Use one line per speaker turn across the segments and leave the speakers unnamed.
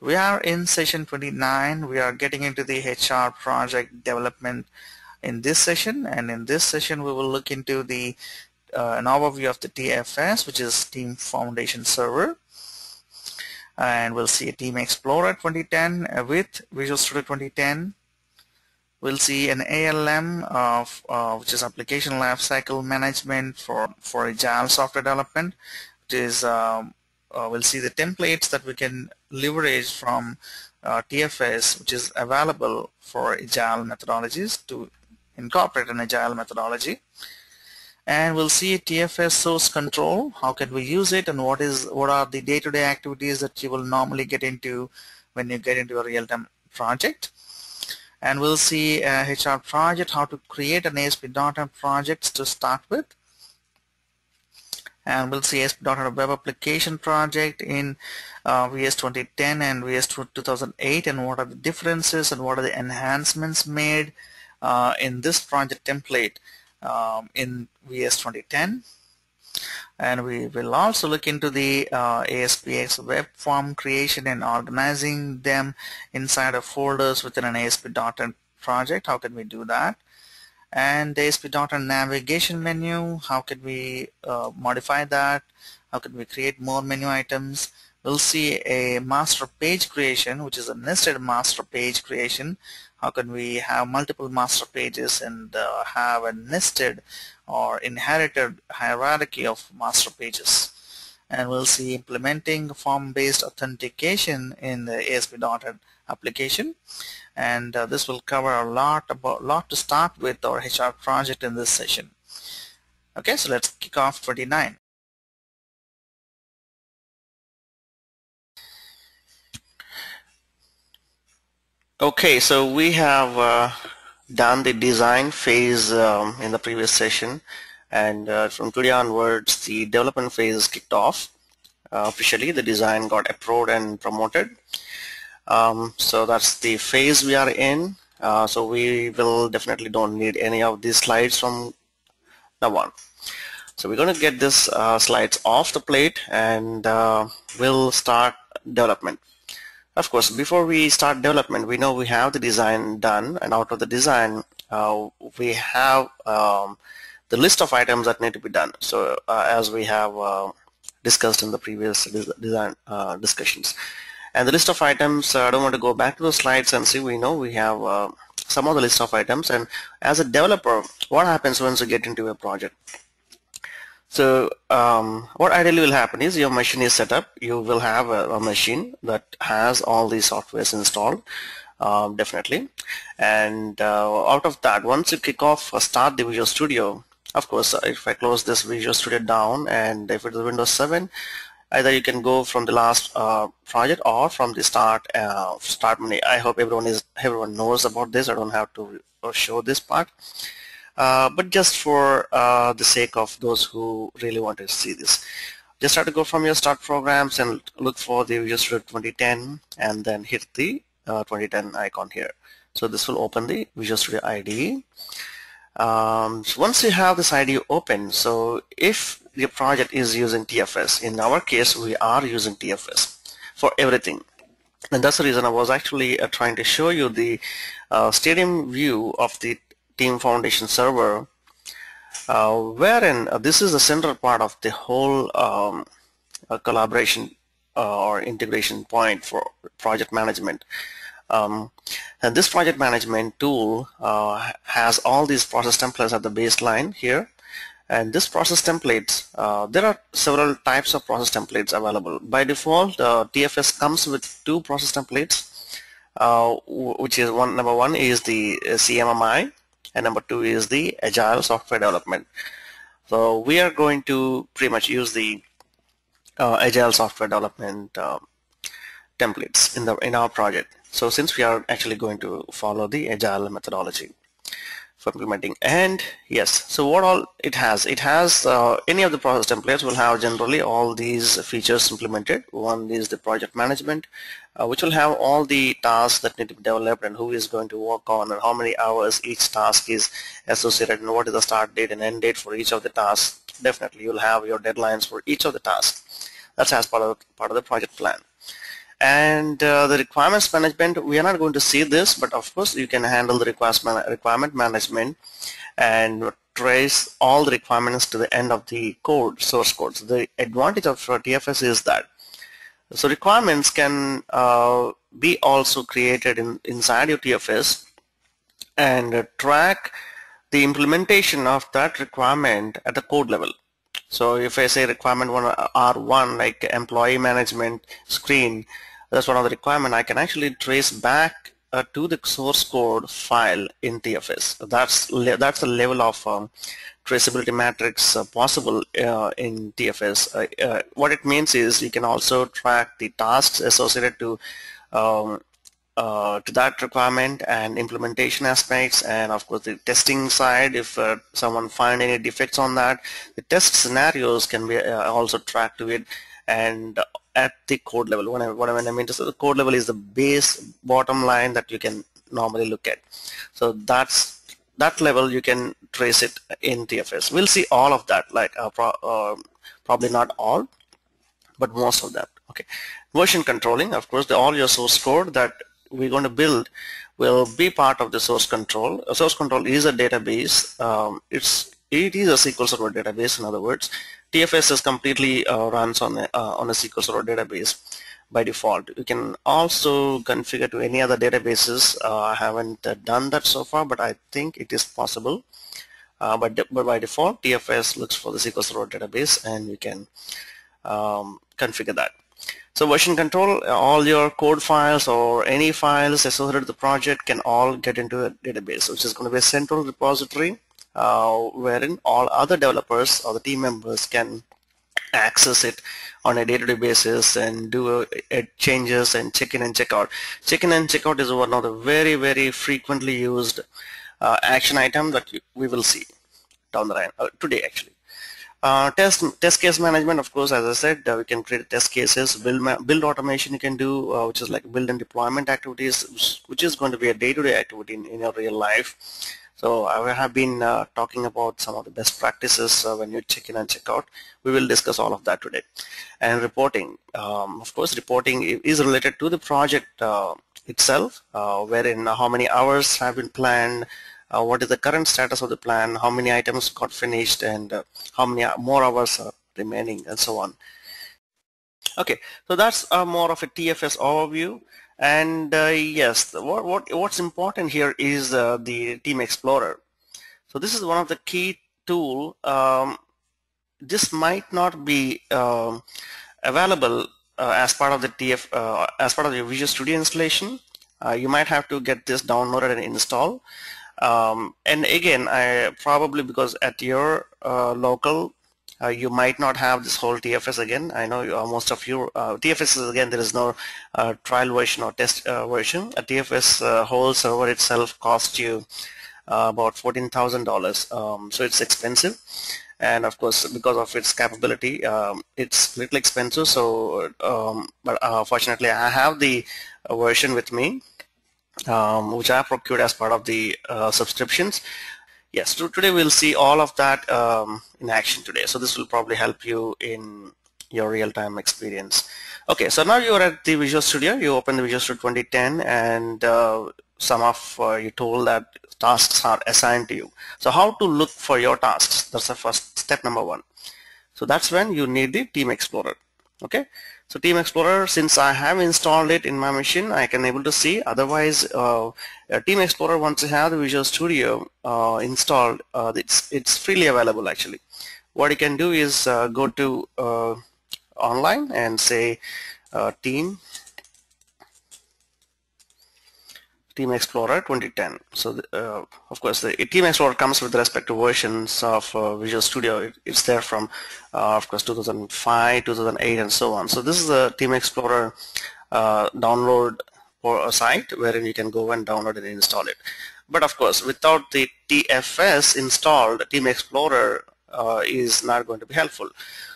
We are in session 29. We are getting into the HR project development in this session. And in this session we will look into the uh, an overview of the TFS which is Team Foundation Server. And we'll see a Team Explorer 2010 uh, with Visual Studio 2010 we'll see an ALM of uh, which is application lifecycle management for for agile software development which is um, uh, we'll see the templates that we can leverage from uh, TFS which is available for agile methodologies to incorporate an agile methodology. And we'll see TFS source control. How can we use it and what is what are the day-to-day -day activities that you will normally get into when you get into a real-time project? And we'll see HR project how to create an ASP.NET project to start with and we'll see ASP.NET Web Application project in uh, VS 2010 and VS 2008 and what are the differences and what are the enhancements made uh, in this project template um, in VS 2010 and we will also look into the uh, ASPX web form creation and organizing them inside of folders within an ASP.NET project. How can we do that and the ASP.NET navigation menu how can we uh, modify that? How can we create more menu items? We'll see a master page creation which is a nested master page creation. How can we have multiple master pages and uh, have a nested or inherited hierarchy of master pages? And we'll see implementing form-based authentication in the ASP.NET application and uh, this will cover a lot about lot to start with our HR project in this session okay so let's kick off 29 Okay, so we have uh, done the design phase um, in the previous session and uh, from today onwards the development phase is kicked off. Uh, officially the design got approved and promoted. Um, so that's the phase we are in. Uh, so we will definitely don't need any of these slides from now on. So we're going to get this uh, slides off the plate and uh, we'll start development. Of course, before we start development, we know we have the design done, and out of the design, uh, we have um, the list of items that need to be done. So uh, as we have uh, discussed in the previous design discussions. And the list of items, uh, I don't want to go back to the slides and see, we know we have uh, some of the list of items. And as a developer, what happens once you get into a project? So um, what ideally will happen is your machine is set up. You will have a, a machine that has all these softwares installed, um, definitely. And uh, out of that, once you kick off, uh, start the Visual Studio. Of course, uh, if I close this Visual Studio down, and if it is Windows 7, either you can go from the last uh, project or from the start uh, start menu. I hope everyone is everyone knows about this. I don't have to uh, show this part. Uh, but just for uh, the sake of those who really want to see this. Just try to go from your start programs and look for the Visual Studio 2010 and then hit the uh, 2010 icon here. So this will open the Visual Studio IDE. Um, so once you have this IDE open, so if your project is using TFS, in our case we are using TFS for everything. And that's the reason I was actually uh, trying to show you the uh, stadium view of the Team Foundation server uh, wherein uh, this is the central part of the whole um, uh, collaboration uh, or integration point for project management. Um, and this project management tool uh, has all these process templates at the baseline here. And this process templates uh, there are several types of process templates available. By default TFS comes with two process templates. Which is one number one is the CMMI and number two is the agile software development. So we are going to pretty much use the uh, agile software development uh, templates in the in our project so since we are actually going to follow the agile methodology for implementing and yes so what all it has it has uh, any of the process templates will have generally all these features implemented. One is the project management uh, which will have all the tasks that need to be developed and who is going to work on and how many hours each task is associated and what is the start date and end date for each of the tasks. Definitely you'll have your deadlines for each of the tasks. That's as part of part of the project plan And uh, the requirements management, we are not going to see this, but of course you can handle the requirement management and trace all the requirements to the end of the code, source code. So the advantage of TFS is that so requirements can uh, be also created in, inside your TFS and track the implementation of that requirement at the code level. So if I say requirement one R1 like employee management screen, that's one of the requirement I can actually trace back uh, to the source code file in TFS. That's that's the level of um, traceability matrix uh, possible uh, in TFS. Uh, uh, what it means is you can also track the tasks associated to um, uh, to that requirement and implementation aspects and of course the testing side if someone find any defects on that the test scenarios can be also tracked to it and at the code level when I, what I mean to say the code level is the base bottom line that you can normally look at so that's that level you can trace it in TFS we'll see all of that like uh, pro uh, probably not all but most of that okay version controlling of course the, all your source code that we're going to build will be part of the source control. A source control is a database. Um, it's it is a SQL Server database. In other words, TFS is completely uh, runs on a uh, on a SQL Server database by default. You can also configure to any other databases. Uh, I haven't uh, done that so far, but I think it is possible. Uh, but, but by default, TFS looks for the SQL Server database, and you can um, configure that. So version control, all your code files or any files associated with the project can all get into a database, which is going to be a central repository uh, wherein all other developers or the team members can access it on a day-to-day -day basis and do uh, changes and check in and check out. Check in and check out is one of the very, very frequently used uh, action item that we will see down the line, uh, today actually. Uh, test test case management, of course, as I said, uh, we can create test cases, build build automation you can do, uh, which is like build and deployment activities, which is going to be a day-to-day -day activity in, in your real life. So I have been uh, talking about some of the best practices uh, when you check in and check out. We will discuss all of that today. And reporting, um, of course, reporting is related to the project uh, itself, wherein how many hours have been planned, uh, what is the current status of the plan, how many items got finished, and uh, how many more hours are remaining, and so on. Okay, so that's uh, more of a TFS overview. And uh, yes, what, what, what's important here is uh, the Team Explorer. So this is one of the key tool. Um, this might not be um, available uh, as part of the TF, as part of the Visual Studio installation. you might have to get this downloaded and install. Um, and again, I probably because at your uh, local, uh, you might not have this whole TFS again. I know uh, most of you, uh, TFS is again, there is no uh, trial version or test uh, version. A TFS whole server itself costs you about $14,000. Um, so it's expensive. And of course, because of its capability, um, it's a little expensive. So, um, but fortunately, I have the version with me um, which I procured as part of the uh, subscriptions. Yes, so today we'll see all of that um, in action today. So this will probably help you in your real-time experience. Okay, so now you're at the Visual Studio. You open the Visual Studio 2010 and uh, some of uh, you told that tasks are assigned to you. So how to look for your tasks? That's the first step number one. So that's when you need the Team Explorer. Okay, so Team Explorer, since I have installed it in my machine, I can able to see. Otherwise, uh, Team Explorer, once you have the Visual Studio uh, installed, uh, it's it's freely available actually. What you can do is uh, go to uh, online and say uh, Team Team Explorer 2010. So uh, of course the Team Explorer comes with respect to versions of uh, Visual Studio. It, it's there from uh, of course 2005, 2008 and so on. So this is the Team Explorer uh, download for a site wherein you can go and download and install it. But of course without the TFS installed, Team Explorer uh, is not going to be helpful.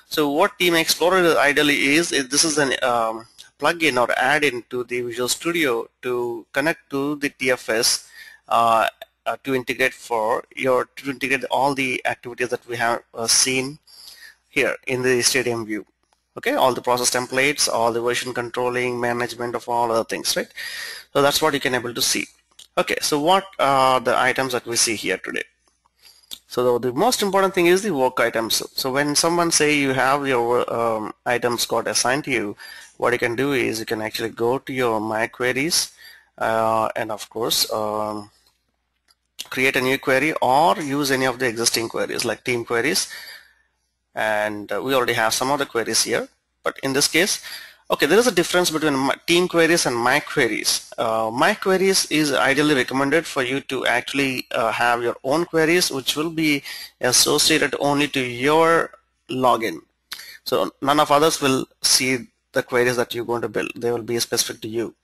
So what Team Explorer ideally is, is this is an um, plugin or add in to the Visual Studio to connect to the TFS uh, uh, to integrate for your to integrate all the activities that we have uh, seen here in the stadium view. Okay all the process templates all the version controlling management of all other things right? So that's what you can able to see. Okay so what are the items that we see here today so the, the most important thing is the work items. So when someone say you have your um, items got assigned to you what you can do is you can actually go to your my queries uh, and of course um, create a new query or use any of the existing queries like team queries. And uh, we already have some of the queries here. But in this case okay there is a difference between team queries and my queries. Uh, my queries is ideally recommended for you to actually uh, have your own queries which will be associated only to your login. So none of others will see the queries that you're going to build. They will be specific to you.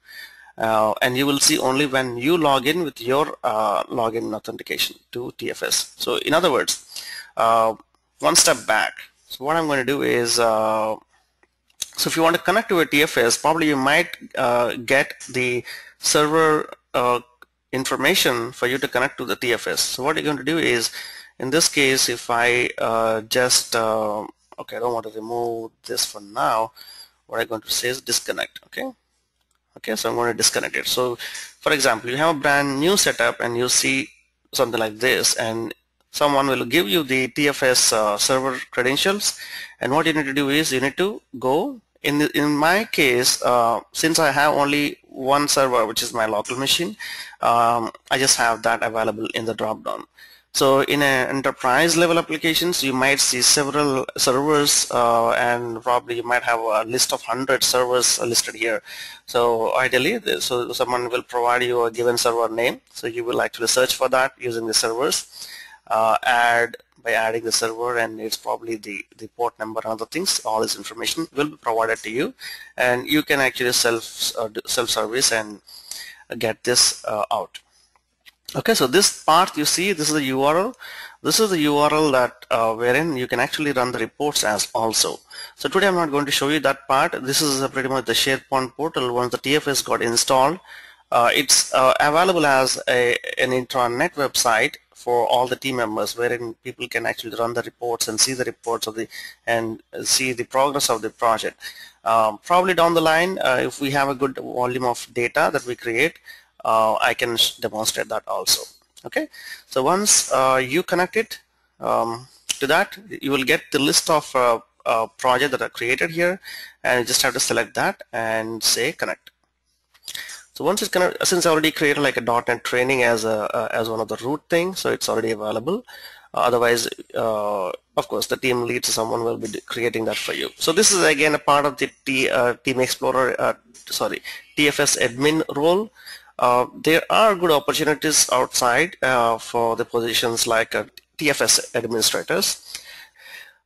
Uh, and you will see only when you log in with your uh, login authentication to TFS so in other words uh, one step back. So what I'm going to do is, uh, so if you want to connect to a TFS, probably you might uh, get the server uh, information for you to connect to the TFS. So what you're going to do is, in this case, if I uh, just, uh, okay, I don't want to remove this for now. What I'm going to say is disconnect, okay? Okay, so I'm going to disconnect it. So, for example, you have a brand new setup and you see something like this and someone will give you the TFS uh, server credentials. And what you need to do is you need to go in the, in my case uh, since I have only one server which is my local machine um, I just have that available in the drop down so in an enterprise level applications you might see several servers uh, and probably you might have a list of 100 servers listed here. So ideally so someone will provide you a given server name. So you will actually search for that using the servers uh, add by adding the server and it's probably the, the port number and other things all this information will be provided to you. And you can actually self uh, self-service and get this uh, out. Okay so this part you see this is the URL this is the URL that uh, wherein you can actually run the reports as also. So today I'm not going to show you that part. This is pretty much the SharePoint portal. Once the TFS got installed uh, it's uh, available as a, an intranet website for all the team members wherein people can actually run the reports and see the reports of the and see the progress of the project. Um, probably down the line uh, if we have a good volume of data that we create uh, I can demonstrate that also. Okay? So once uh, you connect it um, to that you will get the list of uh, uh, projects that are created here and you just have to select that and say connect so once it's of since I already created like a .NET training as a uh, as one of the root thing, so it's already available. Uh, otherwise, uh, of course, the team lead, so someone will be creating that for you. So this is again a part of the T, uh, Team Explorer, uh, sorry, TFS admin role. Uh, there are good opportunities outside for the positions like TFS administrators.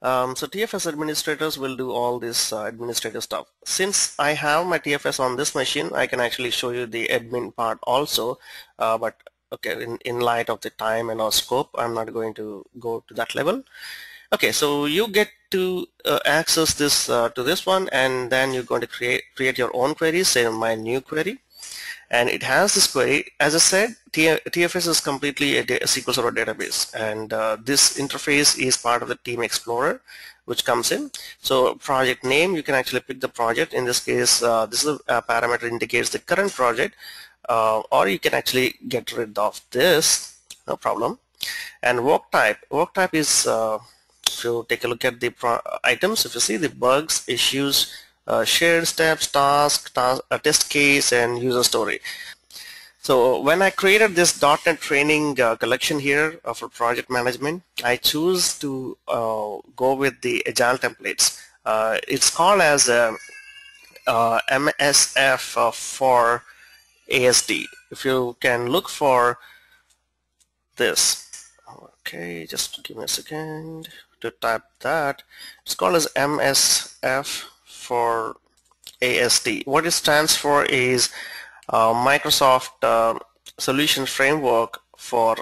Um, so TFS administrators will do all this uh, administrative stuff. Since I have my TFS on this machine, I can actually show you the admin part also. Uh, but okay, in, in light of the time and our scope, I'm not going to go to that level. Okay, so you get to uh, access this uh, to this one, and then you're going to create create your own query, Say my new query and it has this query. As I said, TFS is completely a, SQL Server database, and uh, this interface is part of the Team Explorer, which comes in. So project name, you can actually pick the project. In this case, uh, this is a, parameter indicates the current project, uh, or you can actually get rid of this, no problem. And work type, work type is, uh, if take a look at the items, if you see the bugs, issues, uh, shared steps, task, task uh, test case, and user story. So when I created this .NET training uh, collection here uh, for project management, I choose to uh, go with the agile templates. Uh, it's called as a, MSF for ASD. If you can look for this, okay, just give me a second to type that. It's called as MSF for ASD. What it stands for is uh, Microsoft uh, Solution Framework for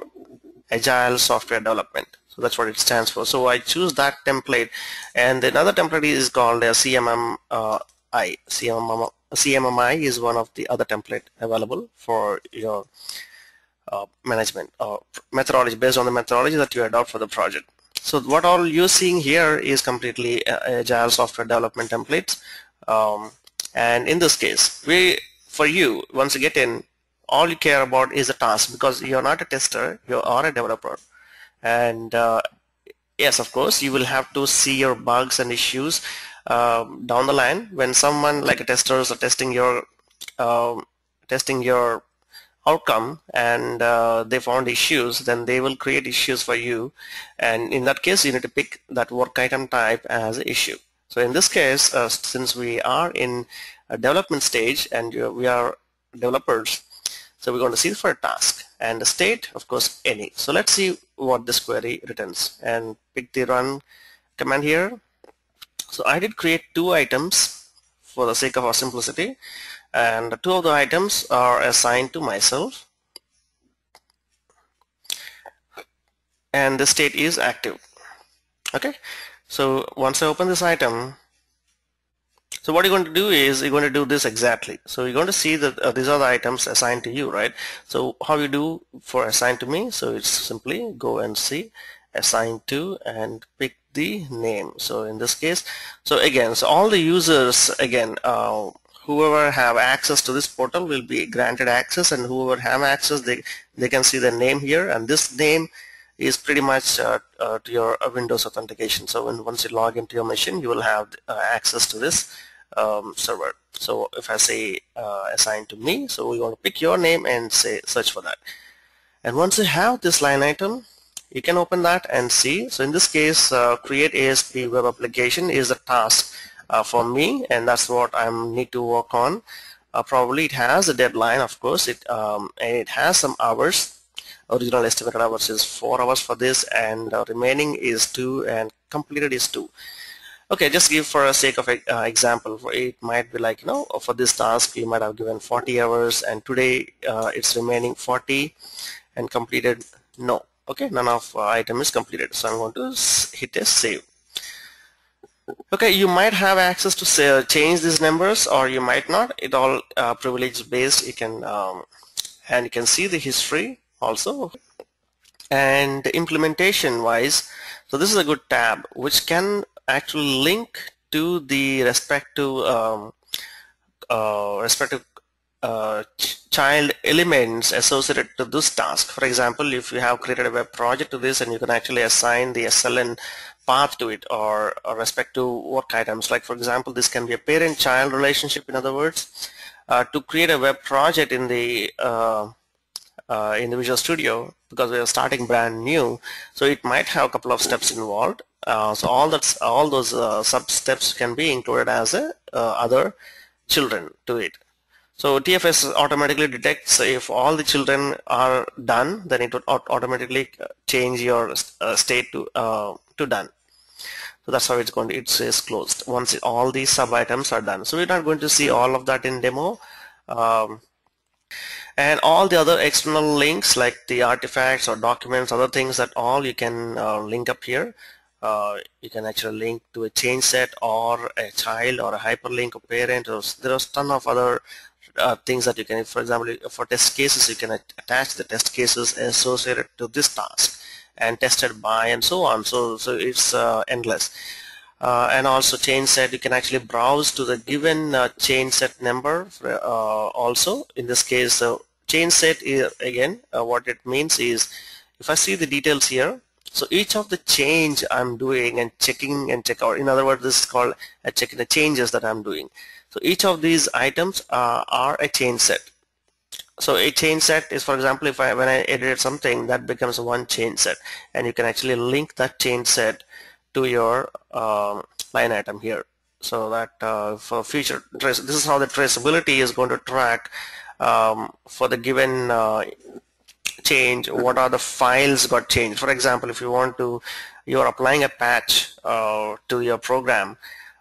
Agile Software Development. So that's what it stands for. So I choose that template and another template is called a CMMI. Uh, CMMI, CMMI is one of the other template available for your uh, management uh, methodology based on the methodology that you adopt for the project. so what all you're seeing here is completely uh, agile software development templates um, and in this case we for you once you get in all you care about is the task because you're not a tester you are a developer. And uh, yes of course you will have to see your bugs and issues um, down the line. When someone like a tester is testing your um, testing your outcome and uh, they found issues then they will create issues for you. And in that case you need to pick that work item type as issue. So in this case uh, since we are in a development stage and uh, we are developers. So we're going to see for a task and the state of course any. So let's see what this query returns and pick the run command here. So I did create two items for the sake of our simplicity and two of the items are assigned to myself. And the state is active. Okay? So once I open this item so what you're going to do is you're going to do this exactly. So you're going to see that uh, these are the items assigned to you right? So how you do for assigned to me so it's simply go and see assigned to and pick the name. So in this case so again so all the users again uh, whoever have access to this portal will be granted access and whoever have access they they can see the name here and this name is pretty much uh, uh, to your uh, Windows authentication. So when once you log into your machine you will have uh, access to this um, server. So if I say uh, assign to me so we want to pick your name and say search for that. And once you have this line item you can open that and see. So in this case uh, create ASP web application is a task uh, for me and that's what I need to work on. Uh, probably it has a deadline of course. It um, and it has some hours. Original estimated hours is four hours for this and uh, remaining is two and completed is two okay just give for a sake of uh, example it might be like you know for this task you might have given 40 hours and today uh, it's remaining 40 and completed no okay none of uh, item is completed so I'm going to hit a save Okay, you might have access to say, uh, change these numbers or you might not. It all uh, privilege based. You can um, and you can see the history also. And implementation wise, so this is a good tab which can actually link to the respective um, uh, respective uh, ch child elements associated to this task. For example, if you have created a web project to this and you can actually assign the SLN path to it or, or respect to work items. Like for example, this can be a parent-child relationship in other words. Uh, to create a web project in the uh, uh, in the Visual Studio because we are starting brand new so it might have a couple of steps involved uh, so all that's all those uh, sub steps can be included as a uh, other children to it. So TFS automatically detects if all the children are done then it would automatically change your state to to done. So that's how it's going to it says closed once all these sub items are done. So we're not going to see all of that in demo. Um, and all the other external links like the artifacts or documents other things that all you can uh, link up here uh, you can actually link to a change set or a child or a hyperlink or parent or there are ton of other uh, things that you can for example for test cases you can attach the test cases associated to this task and tested by and so on. So so it's uh, endless. Uh, and also change set you can actually browse to the given uh, change set number uh, also. In this case uh, change set is again uh, what it means is if I see the details here so each of the change I'm doing and checking and check out in other words this is called a checking the changes that I'm doing. So each of these items are a change set. So a change set is for example if I when I edit something that becomes one change set. And you can actually link that change set to your um, line item here. So that uh, for future trace this is how the traceability is going to track um, for the given uh, change what are the files got changed for example if you want to you're applying a patch uh, to your program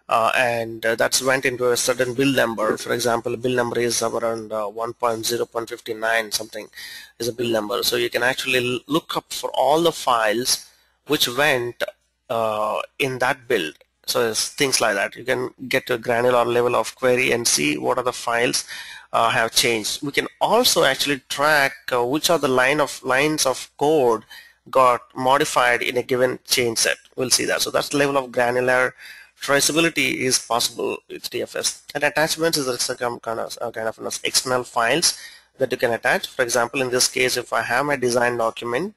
uh, and uh, that's went into a certain build number. For example, bill number is around uh, 1.0.59 something is a build number. So you can actually look up for all the files which went uh, in that build. So it's things like that. You can get to a granular level of query and see what are the files uh, have changed. We can also actually track uh, which are the line of lines of code got modified in a given change set. We'll see that. So that's level of granular traceability is possible with TFS. And attachments is a kind of, kind of external files that you can attach. For example, in this case, if I have my design document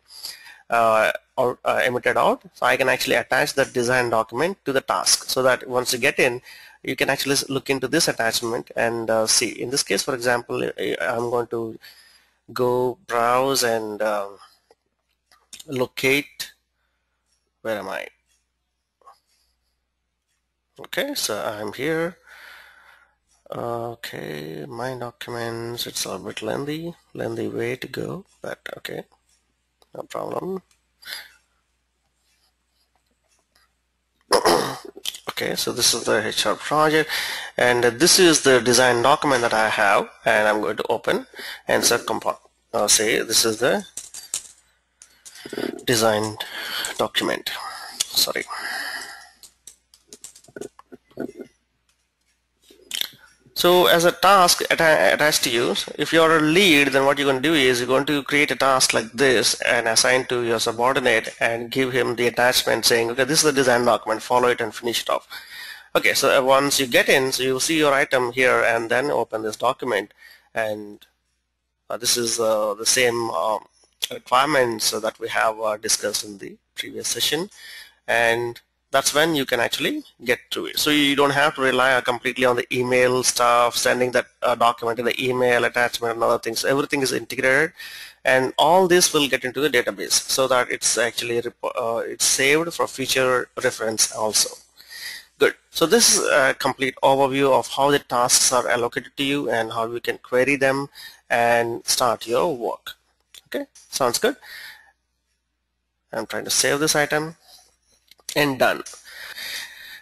uh, or uh, emitted out, so I can actually attach that design document to the task so that once you get in, you can actually look into this attachment and uh, see. In this case, for example, I'm going to go browse and um, locate, where am I? Okay, so I'm here. Okay, my documents, it's a bit lengthy, lengthy way to go, but okay, no problem. okay so this is the HR project and this is the design document that I have and I'm going to open and set uh, say this is the design document. Sorry So as a task attached to you, if you're a lead, then what you're going to do is you're going to create a task like this and assign to your subordinate and give him the attachment saying, okay, this is the design document, follow it and finish it off. Okay, so uh, once you get in, so you'll see your item here and then open this document and uh, this is uh, the same um, requirements that we have uh, discussed in the previous session and that's when you can actually get to it. So you don't have to rely completely on the email stuff, sending that uh, document in the email attachment and other things. Everything is integrated and all this will get into the database so that it's actually uh, it's saved for future reference also. Good. So this is a complete overview of how the tasks are allocated to you and how you can query them and start your work. Okay, sounds good. I'm trying to save this item and done.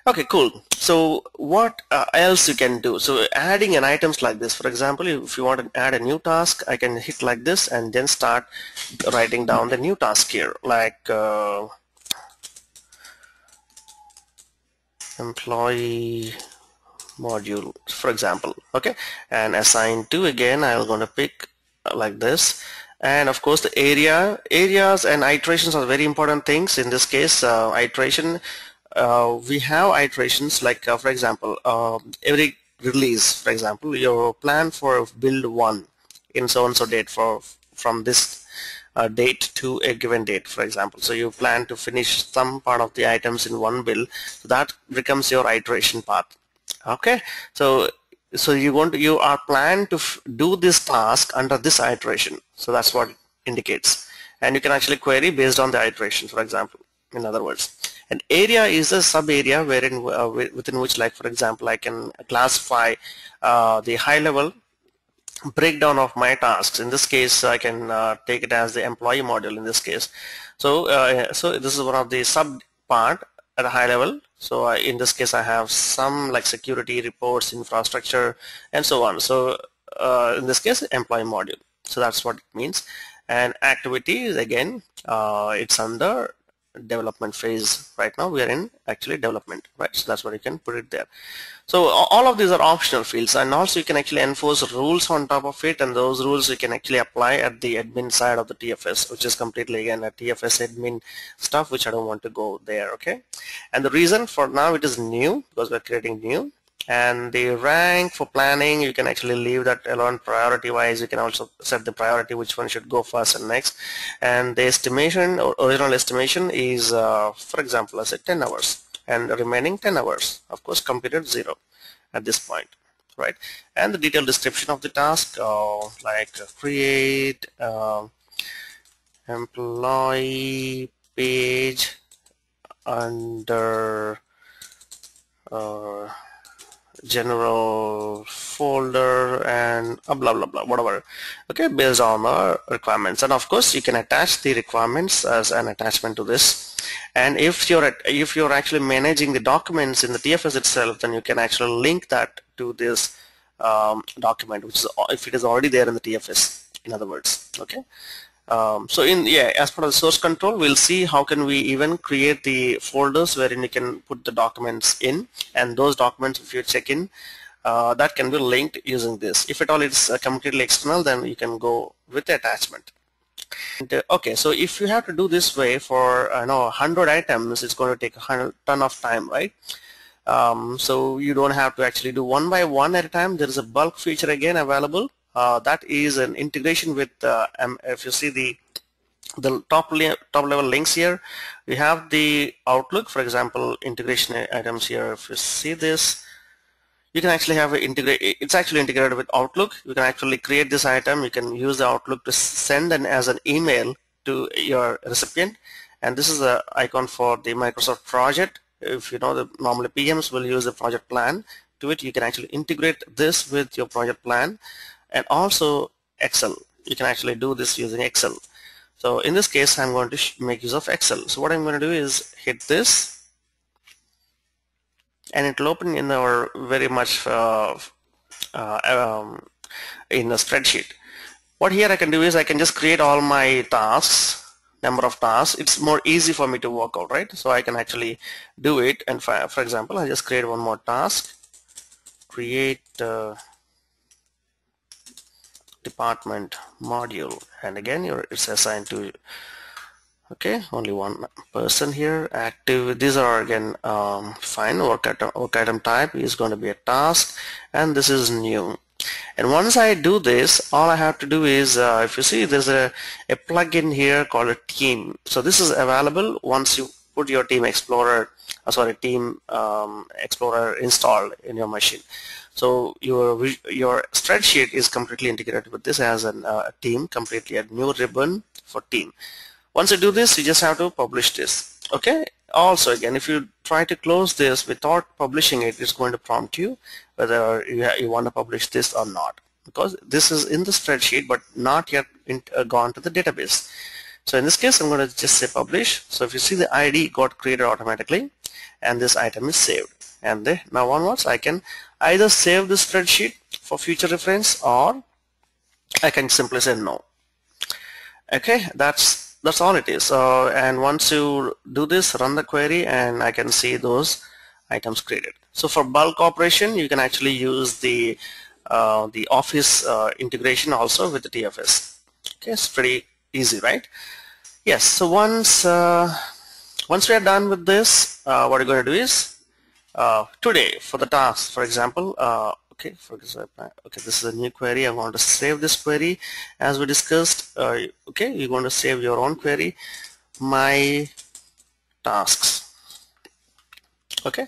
Okay cool. So what uh, else you can do? So adding an items like this for example if you want to add a new task I can hit like this and then start writing down the new task here. Like uh, employee module for example. Okay? And assign to again. I'm going to pick like this and of course the area areas and iterations are very important things. In this case uh, iteration uh, we have iterations like uh, for example um, every release for example your plan for build one in so and so date for from this uh, date to a given date for example. So you plan to finish some part of the items in one build. So that becomes your iteration path. Okay? So so you want you are planned to do this task under this iteration. So that's what it indicates. And you can actually query based on the iteration for example in other words. An area is a sub area wherein uh, within which like for example I can classify uh, the high level breakdown of my tasks. In this case I can uh, take it as the employee module in this case. So uh, so this is one of the sub part at a high level so I, in this case I have some like security reports infrastructure and so on. So uh, in this case employee module. So that's what it means. And activities again uh, it's under development phase right now. We are in actually development right? So that's where you can put it there. So all of these are optional fields and also you can actually enforce rules on top of it and those rules you can actually apply at the admin side of the TFS which is completely again a TFS admin stuff which I don't want to go there okay? And the reason for now it is new because we're creating new and the rank for planning you can actually leave that alone priority wise you can also set the priority which one should go first and next. And the estimation or original estimation is uh, for example I said 10 hours and remaining 10 hours of course computed zero at this point right? And the detailed description of the task uh, like uh, create uh, employee page under uh, general folder and uh, blah blah blah whatever. Okay based on the requirements. And of course you can attach the requirements as an attachment to this. And if you're if you're actually managing the documents in the TFS itself then you can actually link that to this um, document which is if it is already there in the TFS in other words. Okay um, so in yeah, as part of the source control, we'll see how can we even create the folders wherein you can put the documents in, and those documents, if you check in, uh, that can be linked using this. If at all it's uh, completely external, then you can go with the attachment. And, uh, okay, so if you have to do this way for I know 100 items, it's going to take a ton of time, right? Um, so you don't have to actually do one by one at a time. There is a bulk feature again available. Uh, that is an integration with, uh, um, if you see the the top top level links here, we have the Outlook, for example, integration items here. If you see this, you can actually have integrate it's actually integrated with Outlook. You can actually create this item. You can use the Outlook to send an as an email to your recipient. And this is the icon for the Microsoft project. If you know the normally PMs will use the project plan. To it you can actually integrate this with your project plan and also Excel you can actually do this using Excel so in this case I'm going to make use of Excel so what I'm going to do is hit this and it will open in our very much uh, uh, um, in a spreadsheet. What here I can do is I can just create all my tasks, number of tasks. It's more easy for me to work out, right? So I can actually do it. And for, for example, I just create one more task, create uh, department module, and again, your it's assigned to okay only one person here active. These are again um, fine. Work item, work item type is going to be a task and this is new. And once I do this all I have to do is uh, if you see there's a, a plugin here called a team. So this is available once you put your team explorer uh, sorry team um, explorer installed in your machine so your your spreadsheet is completely integrated with this as an, uh, a team completely a new ribbon for team once you do this, you just have to publish this. Okay. Also, again, if you try to close this without publishing it, it's going to prompt you whether you, you want to publish this or not because this is in the spreadsheet but not yet in, uh, gone to the database. So in this case, I'm going to just say publish. So if you see the ID got created automatically and this item is saved. And the, now onwards, I can either save the spreadsheet for future reference or I can simply say no. Okay, that's that's all it is. And once you do this run the query and I can see those items created. So for bulk operation you can actually use the uh, the office uh, integration also with the TFS okay it's pretty easy right? Yes so once uh, once we are done with this uh, what we're going to do is uh, today for the task for example okay for example okay this is a new query. I want to save this query. As we discussed uh, okay you want to save your own query. My tasks. Okay.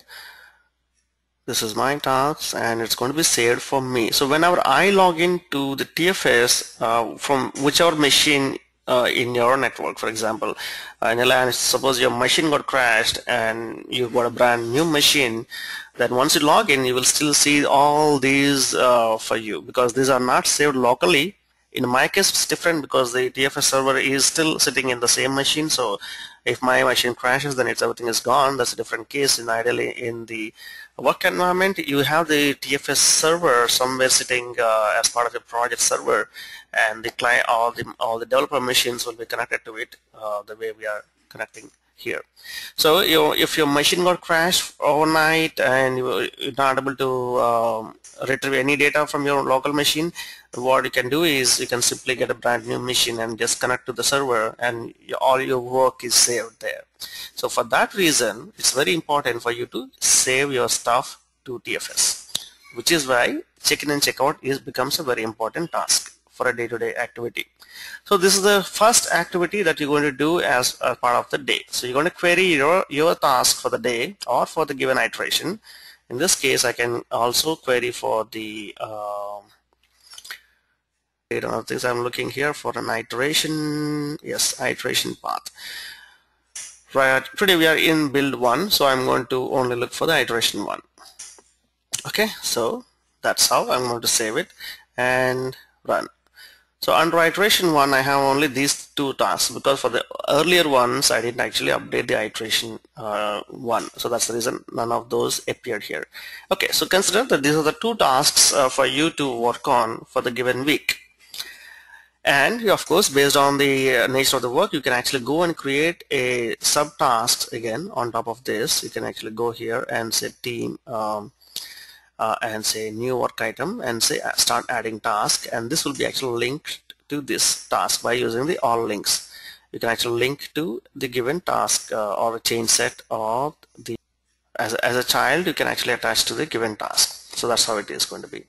This is my tasks and it's going to be saved for me. So whenever I log into the TFS uh, from whichever machine uh, in your network for example uh, in LAN suppose your machine got crashed and you've got a brand new machine then once you log in you will still see all these uh, for you because these are not saved locally. In my case it's different because the TFS server is still sitting in the same machine. So if my machine crashes then it's everything is gone. That's a different case in ideally in the work environment you have the TFS server somewhere sitting uh, as part of your project server and the client all the all the developer machines will be connected to it uh, the way we are connecting here. So you, if your machine got crashed overnight and you're not able to um, retrieve any data from your local machine, what you can do is you can simply get a brand new machine and just connect to the server and all your work is saved there. So for that reason, it's very important for you to save your stuff to TFS, which is why check-in and check-out is becomes a very important task for a day-to-day -day activity. So this is the first activity that you're going to do as a part of the day. So you're going to query your, your task for the day or for the given iteration. In this case, I can also query for the um, of things I'm looking here for an iteration. Yes, iteration path. Right, today we are in build one, so I'm going to only look for the iteration one. Okay, so that's how I'm going to save it and run. So under iteration 1 I have only these two tasks because for the earlier ones I didn't actually update the iteration uh, 1 so that's the reason none of those appeared here. Okay so consider that these are the two tasks uh, for you to work on for the given week. And of course based on the uh, nature of the work you can actually go and create a subtasks again on top of this. You can actually go here and say team um, uh, and say new work item and say uh, start adding task and this will be actually linked to this task by using the all links. You can actually link to the given task uh, or a change set or the as, as a child you can actually attach to the given task. So that's how it is going to be.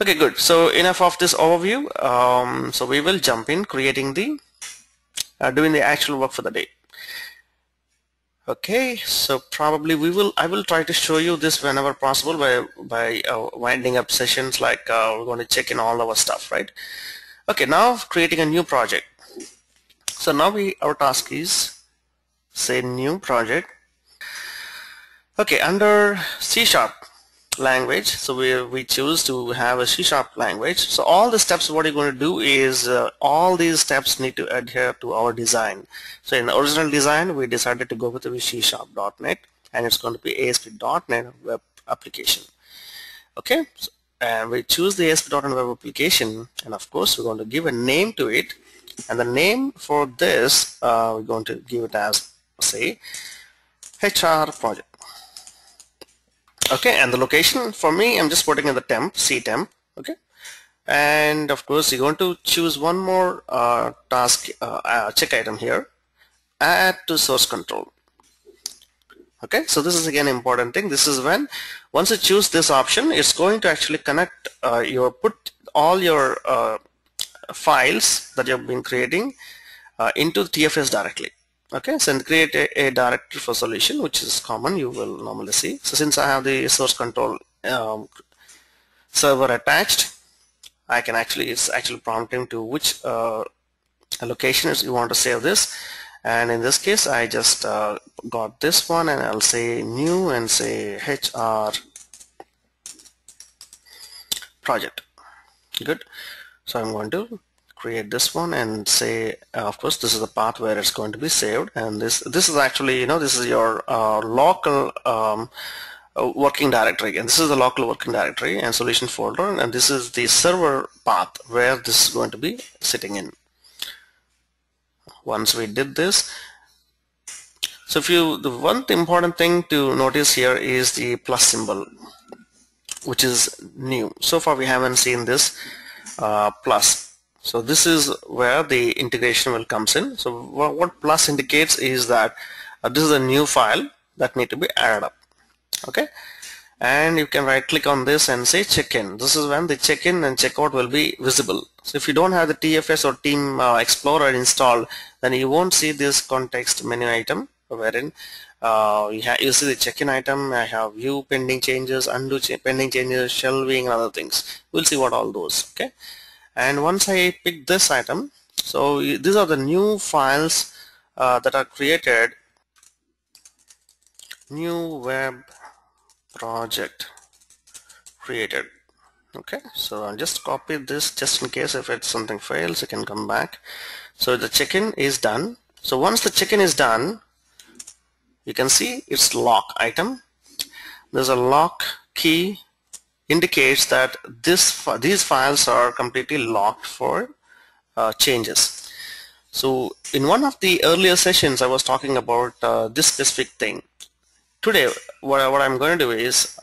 Okay, good. So enough of this overview. Um, so we will jump in creating the uh, doing the actual work for the day. Okay, so probably we will. I will try to show you this whenever possible by by uh, winding up sessions. Like uh, we're going to check in all our stuff, right? Okay, now creating a new project. So now we our task is say new project. Okay, under C sharp language. So we, we choose to have a C-sharp language. So all the steps what you're going to do is uh, all these steps need to adhere to our design. So in the original design we decided to go with the C-sharp.net and it's going to be ASP.NET web application. Okay? So, and we choose the ASP.NET web application and of course we're going to give a name to it. And the name for this uh, we're going to give it as say HR project okay and the location for me I'm just putting in the temp C temp okay? And of course you're going to choose one more uh, task uh, uh, check item here. Add to source control. Okay so this is again important thing. This is when once you choose this option it's going to actually connect uh, your put all your uh, files that you've been creating uh, into TFS directly okay so and create a, a, directory for solution which is common you will normally see. So since I have the source control um, server attached I can actually it's actually prompting to which uh, location is you want to save this. And in this case I just uh, got this one and I'll say new and say HR project. Good. So I'm going to create this one and say uh, of course this is the path where it's going to be saved. And this this is actually you know this is your uh, local um, uh, working directory. And this is the local working directory and solution folder. And this is the server path where this is going to be sitting in. Once we did this so if you the one important thing to notice here is the plus symbol which is new. So far we haven't seen this uh, plus so this is where the integration will comes in. So what plus indicates is that uh, this is a new file that need to be added up. Okay. And you can right click on this and say check-in. This is when the check-in and check-out will be visible. So if you don't have the TFS or Team uh, Explorer installed, then you won't see this context menu item wherein uh, you, you, see the check-in item, I have view pending changes, undo ch pending changes, shelving and other things. We'll see what all those. Okay and once I pick this item so these are the new files uh, that are created. New web project created. Okay so I'll just copy this just in case if it's something fails you can come back. So the check-in is done. So once the check-in is done you can see it's lock item. There's a lock key indicates that this these files are completely locked for uh, changes. So in one of the earlier sessions I was talking about uh, this specific thing. Today what, what I'm going to do is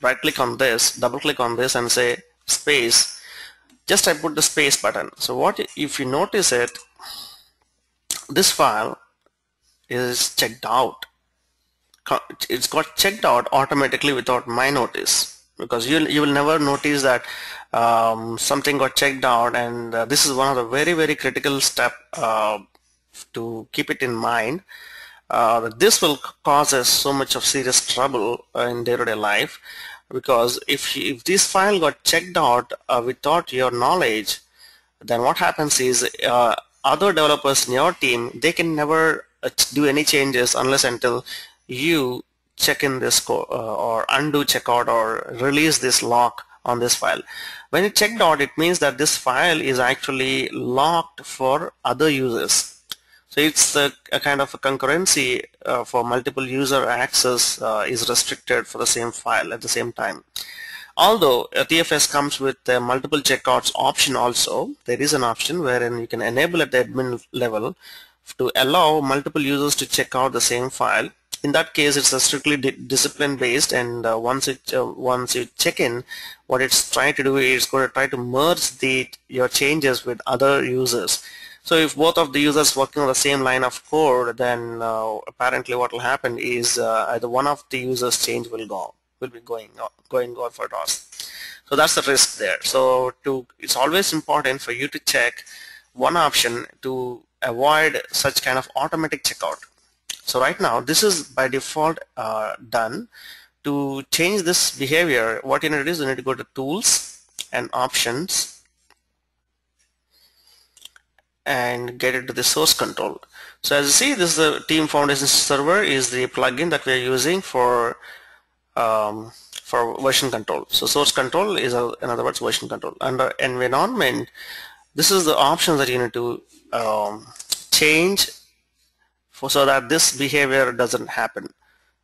right click on this, double click on this and say space. Just I put the space button. So what if you notice it, this file is checked out. It's got checked out automatically without my notice because you you will never notice that um, something got checked out and uh, this is one of the very very critical step uh, to keep it in mind uh, that this will cause us so much of serious trouble in day-to-day -day life. Because if if this file got checked out uh, without your knowledge then what happens is uh, other developers in your team they can never uh, do any changes unless until you check in this uh, or undo checkout or release this lock on this file. When you checked out it means that this file is actually locked for other users. So it's a, a kind of a concurrency uh, for multiple user access uh, is restricted for the same file at the same time. Although TFS comes with a multiple checkouts option also, there is an option wherein you can enable at the admin level to allow multiple users to check out the same file in that case it's a strictly di discipline based and uh, once it uh, once you check in what it's trying to do is going to try to merge the your changes with other users. So if both of the users working on the same line of code then uh, apparently what will happen is uh, either one of the users change will go will be going going on for toss so that's the risk there. So to it's always important for you to check one option to avoid such kind of automatic checkout so right now this is by default uh, done. To change this behavior what you need to do is you need to go to tools and options and get into the source control. So as you see this is the team foundation server is the plugin that we are using for um, for version control. So source control is a, in other words version control. Under environment this is the options that you need to um, change for, so that this behavior doesn't happen.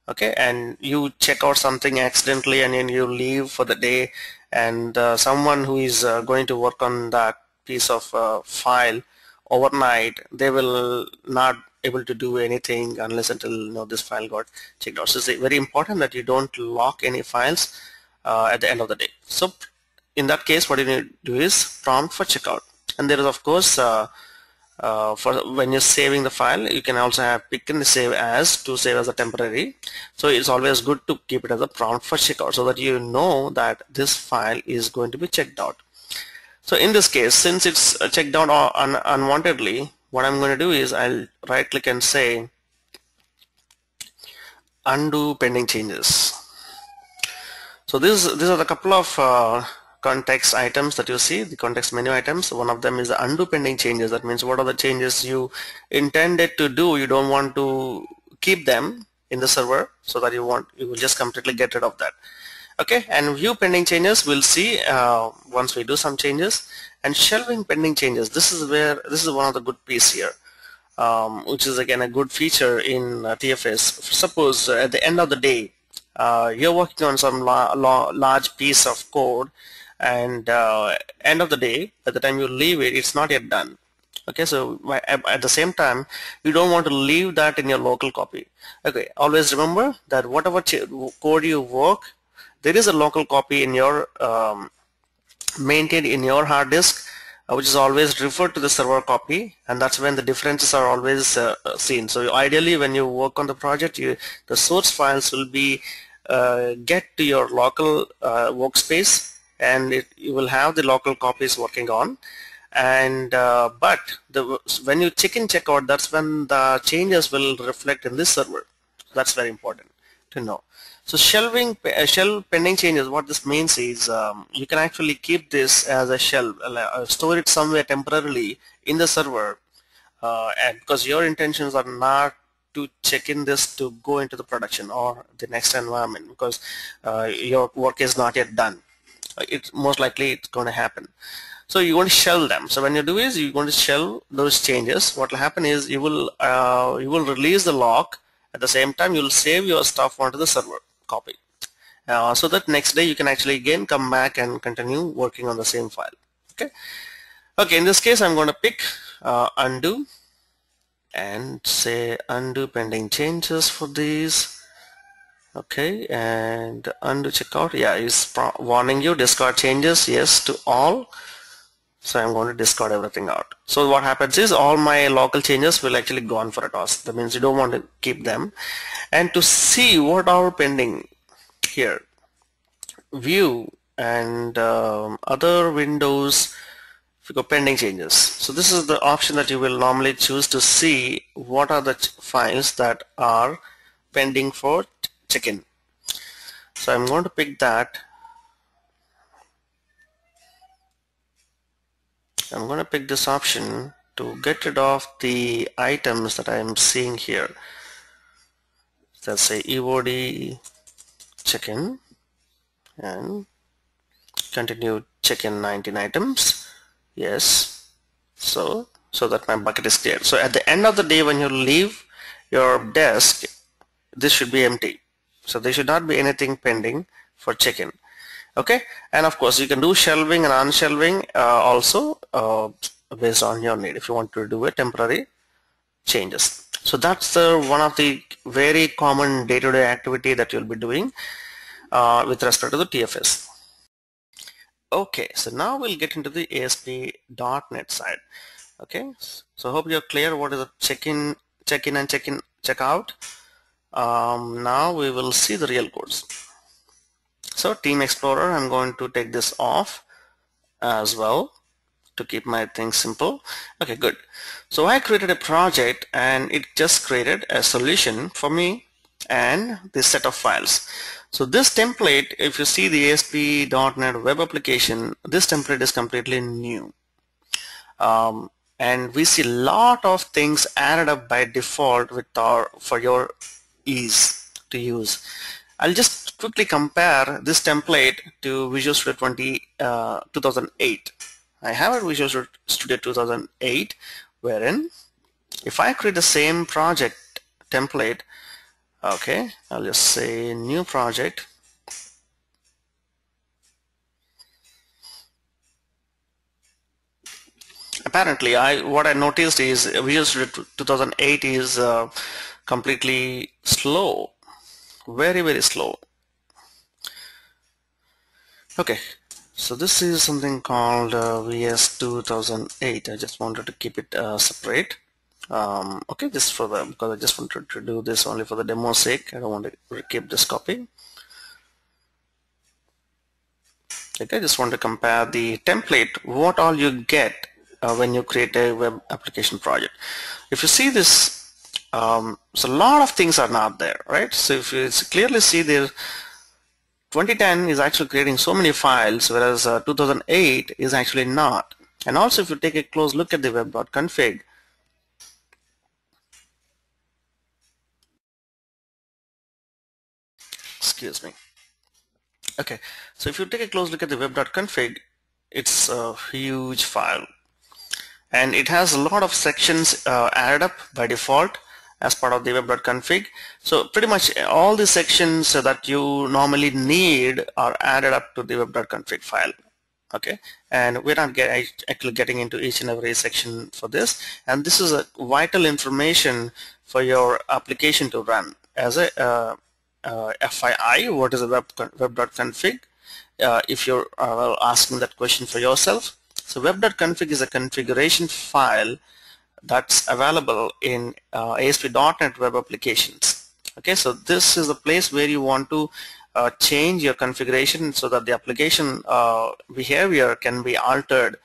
Okay? And you check out something accidentally and then you leave for the day and uh, someone who is uh, going to work on that piece of uh, file overnight they will not able to do anything unless until you know this file got checked out. So it's very important that you don't lock any files uh, at the end of the day. So in that case what you need to do is prompt for checkout. And there is of course uh, for when you're saving the file you can also have pick and save as to save as a temporary. So it's always good to keep it as a prompt for checkout so that you know that this file is going to be checked out. So in this case since it's checked out un unwantedly what I'm going to do is I'll right click and say undo pending changes. So this these are the couple of uh, context items that you see the context menu items one of them is the undo pending changes. That means what are the changes you intended to do? You don't want to keep them in the server so that you want you will just completely get rid of that. Okay and view pending changes we'll see uh, once we do some changes. And shelving pending changes this is where this is one of the good piece here um, which is again a good feature in uh, TFS suppose uh, at the end of the day uh, you're working on some la la large piece of code and uh, end of the day at the time you leave it it's not yet done. Okay so at the same time you don't want to leave that in your local copy. Okay always remember that whatever code you work there is a local copy in your um, maintained in your hard disk uh, which is always referred to the server copy and that's when the differences are always uh, seen. So ideally when you work on the project you the source files will be uh, get to your local uh, workspace and it, you will have the local copies working on. And uh, but the when you check in check out that's when the changes will reflect in this server. That's very important to know. So shelving uh, shell pending changes what this means is um, you can actually keep this as a shell uh, store it somewhere temporarily in the server uh, and because your intentions are not to check in this to go into the production or the next environment because uh, your work is not yet done it's most likely it's going to happen. So you want to shell them. So when you do is you're going to shell those changes. What will happen is you will uh, you will release the lock. At the same time you will save your stuff onto the server copy. Uh, so that next day you can actually again come back and continue working on the same file. Okay? Okay in this case I'm going to pick uh, undo and say undo pending changes for these okay and undo checkout yeah it's warning you discard changes yes to all. So I'm going to discard everything out. So what happens is all my local changes will actually go on for a toss. That means you don't want to keep them. And to see what are pending here view and um, other windows if you go pending changes. So this is the option that you will normally choose to see what are the files that are pending for check-in so I'm going to pick that. I'm going to pick this option to get rid of the items that I'm seeing here. Let's say EOD check-in and continue check-in 19 items. Yes. So so that my bucket is clear. So at the end of the day when you leave your desk this should be empty so there should not be anything pending for check-in okay and of course you can do shelving and unshelving uh, also uh, based on your need if you want to do a temporary changes so that's the one of the very common day-to-day -day activity that you'll be doing uh, with respect to the TFS. Okay, so now we'll get into the ASP.NET side. Okay, so hope you're clear what is a check-in, check-in and check-in, check-out. Um, now we will see the real codes. So Team Explorer, I'm going to take this off as well to keep my things simple. Okay, good. So I created a project and it just created a solution for me and this set of files. So this template, if you see the ASP.NET web application, this template is completely new. Um, and we see a lot of things added up by default with our for your ease to use. I'll just quickly compare this template to Visual Studio 20, uh, 2008. I have a Visual Studio 2008 wherein if I create the same project template okay I'll just say new project apparently I what I noticed is Visual Studio 2008 is uh, completely slow. Very very slow. Okay. So this is something called uh, VS 2008 I just wanted to keep it uh, separate. Um, okay just for the because I just wanted to do this only for the demo sake. I don't want to keep this copy. Okay I just want to compare the template. What all you get uh, when you create a web application project. If you see this um, so a lot of things are not there right? So if you clearly see there 2010 is actually creating so many files whereas uh, 2008 is actually not. And also if you take a close look at the web.config excuse me. Okay so if you take a close look at the web.config it's a huge file. And it has a lot of sections uh, added up by default as part of the web.config so pretty much all the sections that you normally need are added up to the web.config file okay and we're not get, actually getting into each and every section for this and this is a vital information for your application to run as a uh, uh, FYI, what is a web web.config? Uh, if you're uh, asking that question for yourself. So web.config is a configuration file that's available in uh, ASP.NET web applications. Okay, so this is the place where you want to uh, change your configuration so that the application uh, behavior can be altered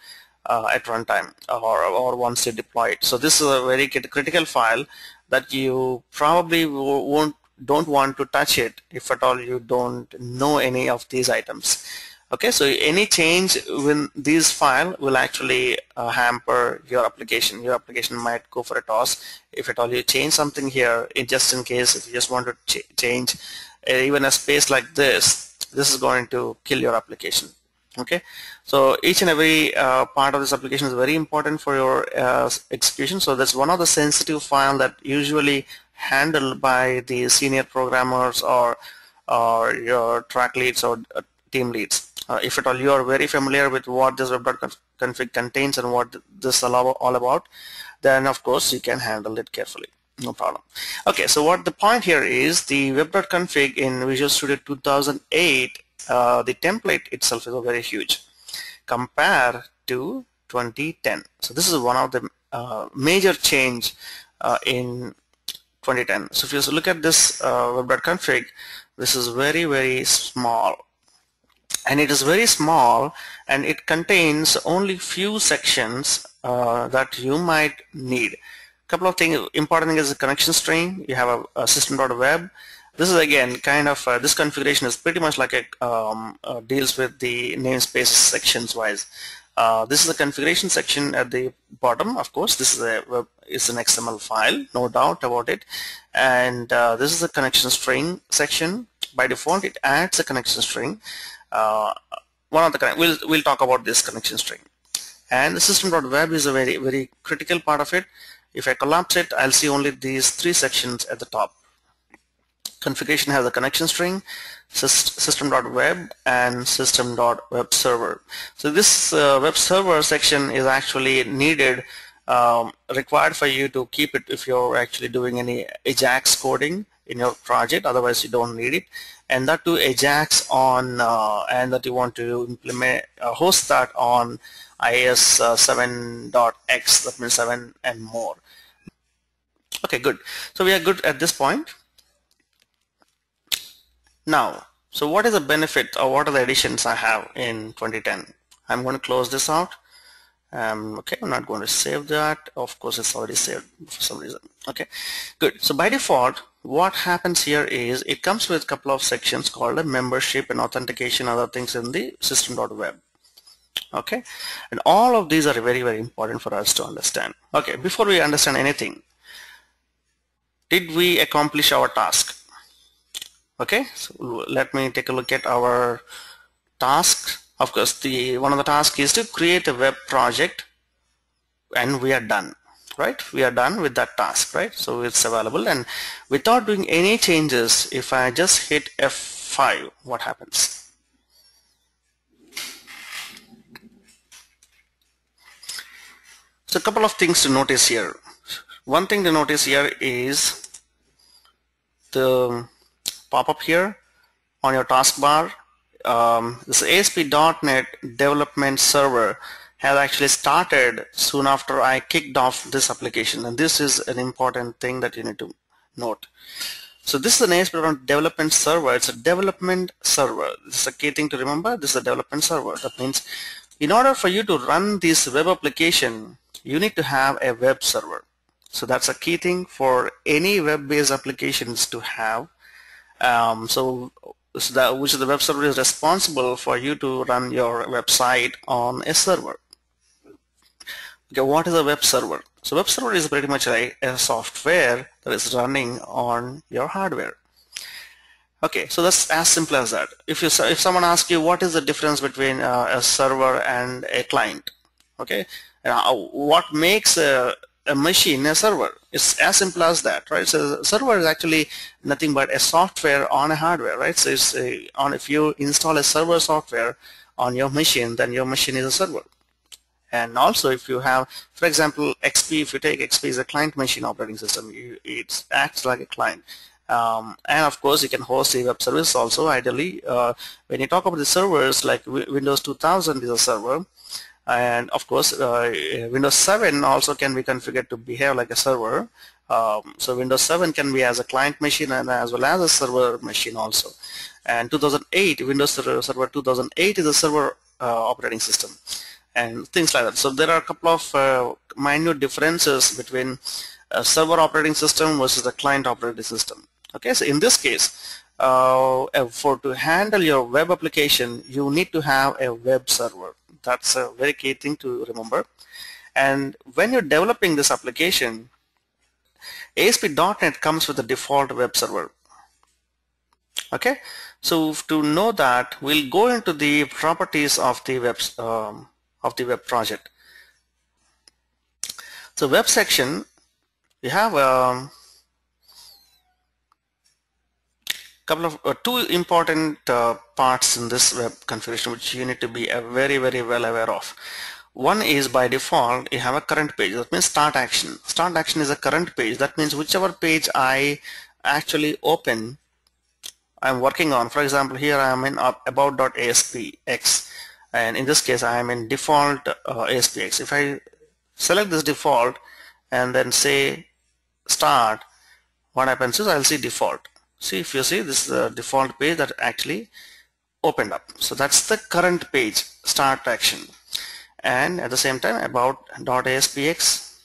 uh, at runtime or, or once you deploy it. So this is a very critical file that you probably won't don't want to touch it if at all you don't know any of these items okay so any change in this file will actually uh, hamper your application. Your application might go for a toss. If at all you change something here in just in case if you just want to ch change uh, even a space like this this is going to kill your application. Okay so each and every uh, part of this application is very important for your uh, execution. So that's one of the sensitive file that usually handled by the senior programmers or or your track leads or uh, team leads. Uh, if at all you are very familiar with what this web.config contains and what this is all about, then of course you can handle it carefully. No problem. Okay, so what the point here is the web.config in Visual Studio 2008, uh, the template itself is very huge compared to 2010. So this is one of the uh, major change uh, in 2010. So if you look at this uh, web.config, this is very, very small. And it is very small and it contains only few sections uh, that you might need. A couple of things, important thing is the connection string. You have a, a system.web. This is again kind of, uh, this configuration is pretty much like a, um, uh, deals with the namespace sections wise. Uh, this is the configuration section at the bottom. Of course, this is a web, is an XML file, no doubt about it. And uh, this is the connection string section. By default, it adds a connection string. Uh, one of the we'll we'll talk about this connection string. And the system.web is a very very critical part of it. If I collapse it, I'll see only these three sections at the top. Configuration has a connection string system.web and system.web server. So this uh, web server section is actually needed um, required for you to keep it if you're actually doing any Ajax coding in your project otherwise you don't need it and that too Ajax on uh, and that you want to implement uh, host that on uh, 7.x that means 7 and more. Okay good. So we are good at this point. Now so what is the benefit or what are the additions I have in 2010 I'm going to close this out. Um, okay I'm not going to save that. Of course it's already saved for some reason. Okay good. So by default what happens here is it comes with a couple of sections called a membership and authentication other things in the system.web okay? And all of these are very very important for us to understand. Okay before we understand anything did we accomplish our task? Okay so let me take a look at our task. Of course the one of the tasks is to create a web project and we are done right? We are done with that task right? So it's available. And without doing any changes if I just hit F5 what happens? So a couple of things to notice here. One thing to notice here is the pop-up here on your taskbar. Um, this ASP.NET development server has actually started soon after I kicked off this application and this is an important thing that you need to note. So this is an ASP.NET development server. It's a development server. This is a key thing to remember. This is a development server. That means in order for you to run this web application, you need to have a web server. So that's a key thing for any web-based applications to have. Um, so so that which the web server is responsible for you to run your website on a server. Okay, what is a web server? So web server is pretty much like a software that is running on your hardware. Okay, so that's as simple as that. If you if someone asks you what is the difference between uh, a server and a client, okay, uh, what makes a, a machine a server? It's as simple as that, right? So a server is actually nothing but a software on a hardware, right? So it's a, on if you install a server software on your machine, then your machine is a server. And also if you have, for example, XP, if you take XP is a client machine operating system, you, it acts like a client. Um, and of course you can host a web service also ideally. Uh, when you talk about the servers like Windows 2000 is a server, and of course uh, Windows 7 also can be configured to behave like a server um, so Windows 7 can be as a client machine and as well as a server machine also and 2008 Windows Server 2008 is a server uh, operating system and things like that so there are a couple of uh, minute differences between a server operating system versus a client operating system okay so in this case uh, for to handle your web application you need to have a web server that's a very key thing to remember. And when you're developing this application, ASP.NET comes with a default web server. Okay, so to know that, we'll go into the properties of the web um, of the web project. So web section, we have a couple of uh, two important uh, parts in this web configuration which you need to be uh, very very well aware of. One is by default you have a current page. That means start action. Start action is a current page. That means whichever page I actually open I'm working on. For example here I am in about.aspx and in this case I am in default uh, ASPX if I select this default and then say start what happens is I'll see default. See if you see this is the default page that actually opened up. So that's the current page start action. And at the same time about.aspx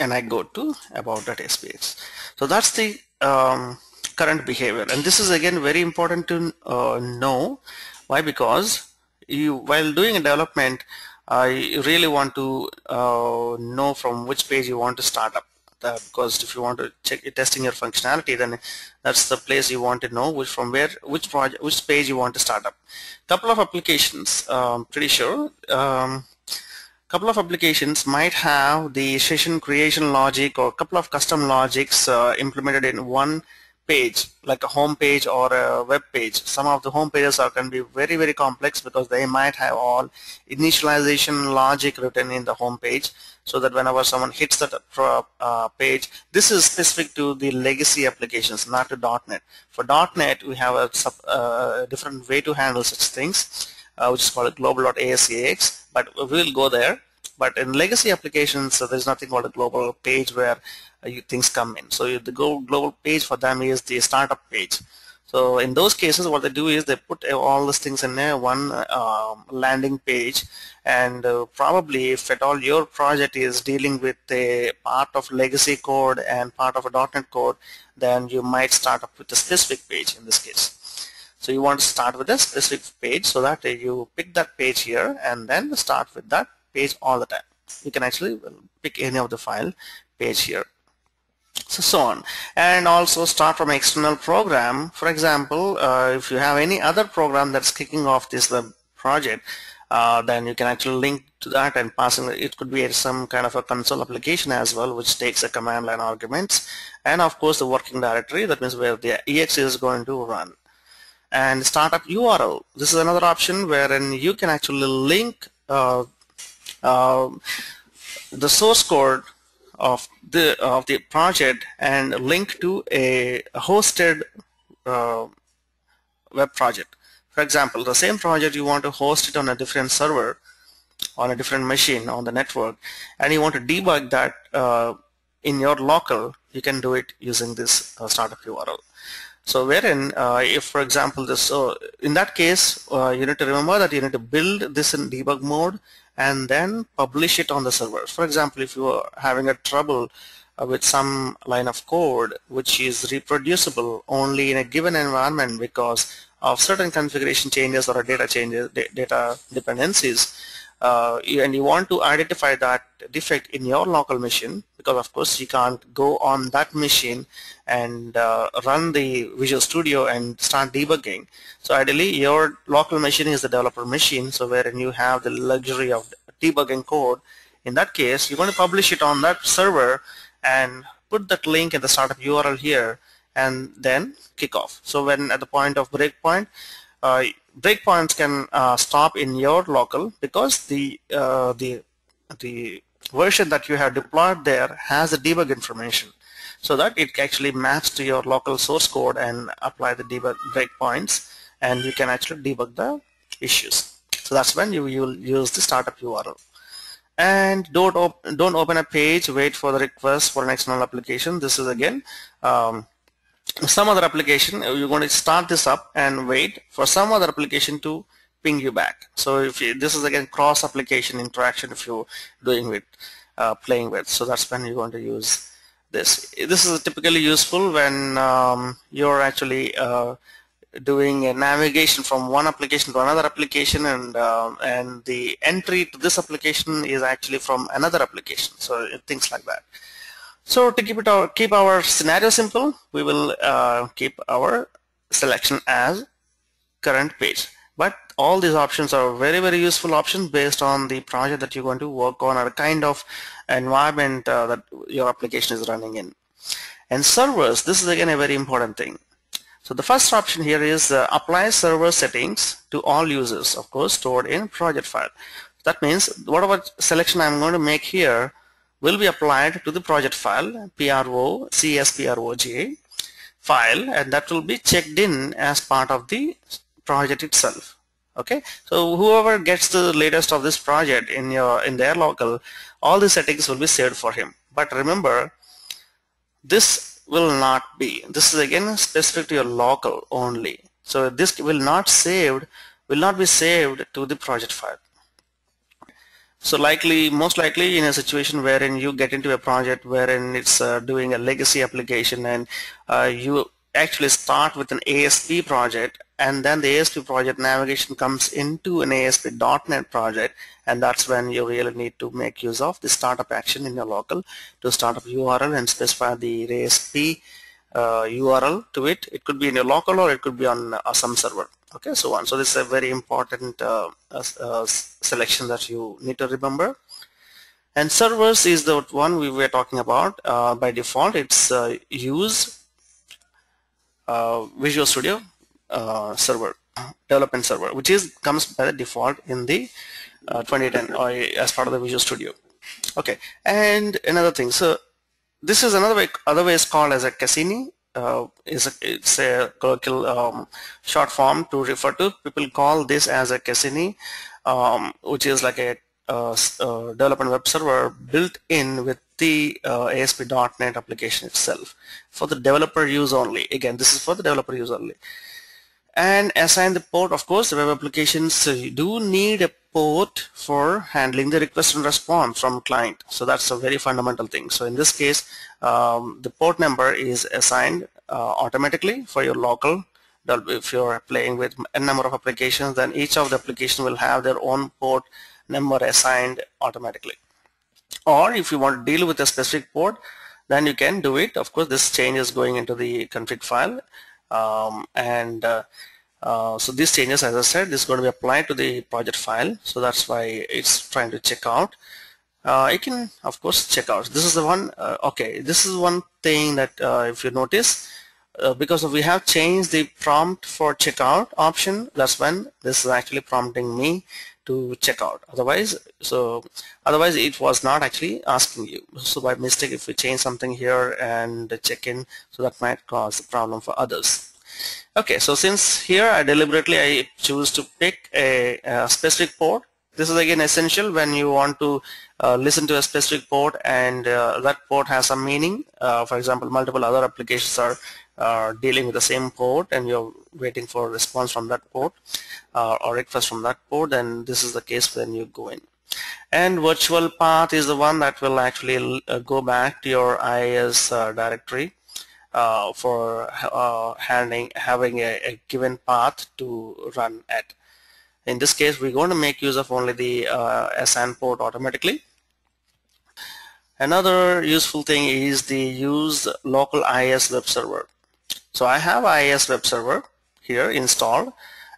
and I go to about about.aspx so that's the um, current behavior. And this is again very important to uh, know why? Because you while doing a development uh, you really want to uh, know from which page you want to start up. Uh, because if you want to check testing your functionality then that's the place you want to know which from where which project which page you want to start up. Couple of applications um, pretty sure um, couple of applications might have the session creation logic or a couple of custom logics uh, implemented in one page like a home page or a web page. Some of the home pages are can be very very complex because they might have all initialization logic written in the home page so that whenever someone hits that uh, page this is specific to the legacy applications not to .NET. For .NET we have a sub, uh, different way to handle such things uh, which is called global.asax but we will go there. But in legacy applications so there's nothing called a global page where uh, you, things come in so the global page for them is the startup page so in those cases what they do is they put all these things in there one uh, landing page and uh, probably if at all your project is dealing with a part of legacy code and part of a .NET code then you might start up with a specific page in this case so you want to start with a specific page so that you pick that page here and then start with that page all the time. You can actually pick any of the file page here. So, so on. And also start from external program. For example uh, if you have any other program that's kicking off this web project uh, then you can actually link to that and passing it could be some kind of a console application as well which takes a command line arguments. And of course the working directory that means where the exe is going to run. And startup URL. This is another option wherein you can actually link uh, uh, the source code of the of the project and link to a hosted uh, web project. For example, the same project you want to host it on a different server on a different machine on the network and you want to debug that uh, in your local you can do it using this uh, startup URL. So wherein uh, if for example this so in that case uh, you need to remember that you need to build this in debug mode and then publish it on the server. For example if you are having a trouble uh, with some line of code which is reproducible only in a given environment because of certain configuration changes or data changes data dependencies uh, and you want to identify that defect in your local machine because of course you can't go on that machine and uh, run the Visual Studio and start debugging. So ideally your local machine is the developer machine so wherein you have the luxury of debugging code in that case you're going to publish it on that server and put that link in the startup URL here and then kick off. So when at the point of breakpoint uh, breakpoints can uh, stop in your local because the uh, the the version that you have deployed there has the debug information. So that it actually maps to your local source code and apply the debug breakpoints and you can actually debug the issues. So that's when you will use the startup URL and don't op don't open a page wait for the request for an external application. This is again um, some other application uh, you're going to start this up and wait for some other application to ping you back. So if you, this is again cross application interaction if you're doing with uh, playing with. So that's when you're going to use this. This is typically useful when um, you're actually uh, doing a navigation from one application to another application and uh, and the entry to this application is actually from another application. So things like that so to keep it our, keep our scenario simple, we will uh, keep our selection as current page. But all these options are very very useful options based on the project that you're going to work on or kind of environment uh, that your application is running in. And servers, this is again a very important thing. So the first option here is uh, apply server settings to all users, of course, stored in project file. That means whatever selection I'm going to make here will be applied to the project file PRO CSPROJ file and that will be checked in as part of the project itself. Okay? So whoever gets the latest of this project in your in their local all the settings will be saved for him. But remember this will not be this is again specific to your local only. So this will not saved will not be saved to the project file so likely, most likely in a situation wherein you get into a project wherein it's uh, doing a legacy application and uh, you actually start with an ASP project and then the ASP project navigation comes into an ASP.NET project and that's when you really need to make use of the startup action in your local to start up URL and specify the ASP uh, URL to it. It could be in your local or it could be on uh, some server okay so on so this is a very important uh, uh, selection that you need to remember and servers is the one we were talking about uh, by default it's uh, use uh, Visual Studio uh, server, development server, which is comes by the default in the uh, 2010 or as part of the Visual Studio. Okay, and another thing. So this is another way. Other way is called as a Cassini. Uh, is a, it's a colloquial um, short form to refer to. People call this as a Cassini, um, which is like a uh, uh, development web server built in with the uh, ASP.NET application itself for the developer use only. Again, this is for the developer use only. And assign the port, of course, the web applications uh, do need a port for handling the request and response from client. So that's a very fundamental thing. So in this case, um, the port number is assigned uh, automatically for your local if you're playing with a number of applications then each of the application will have their own port number assigned automatically or if you want to deal with a specific port then you can do it of course this change is going into the config file um, and uh, uh, so these changes as I said this is going to be applied to the project file. So that's why it's trying to check out. Uh, you can of course check out. This is the one uh, okay this is one thing that uh, if you notice uh, because we have changed the prompt for checkout option that's when this is actually prompting me to check out. Otherwise so otherwise it was not actually asking you. So by mistake if we change something here and check in so that might cause a problem for others okay so since here I deliberately I choose to pick a, a specific port this is again essential when you want to uh, listen to a specific port and uh, that port has some meaning. Uh, for example multiple other applications are uh, dealing with the same port and you're waiting for a response from that port uh, or request from that port then this is the case when you go in. And virtual path is the one that will actually uh, go back to your IIS uh, directory uh, for uh, handling having a, a, given path to run at. In this case we're going to make use of only the SN port automatically. Another useful thing is the use local IIS web server. So I have IIS web server here installed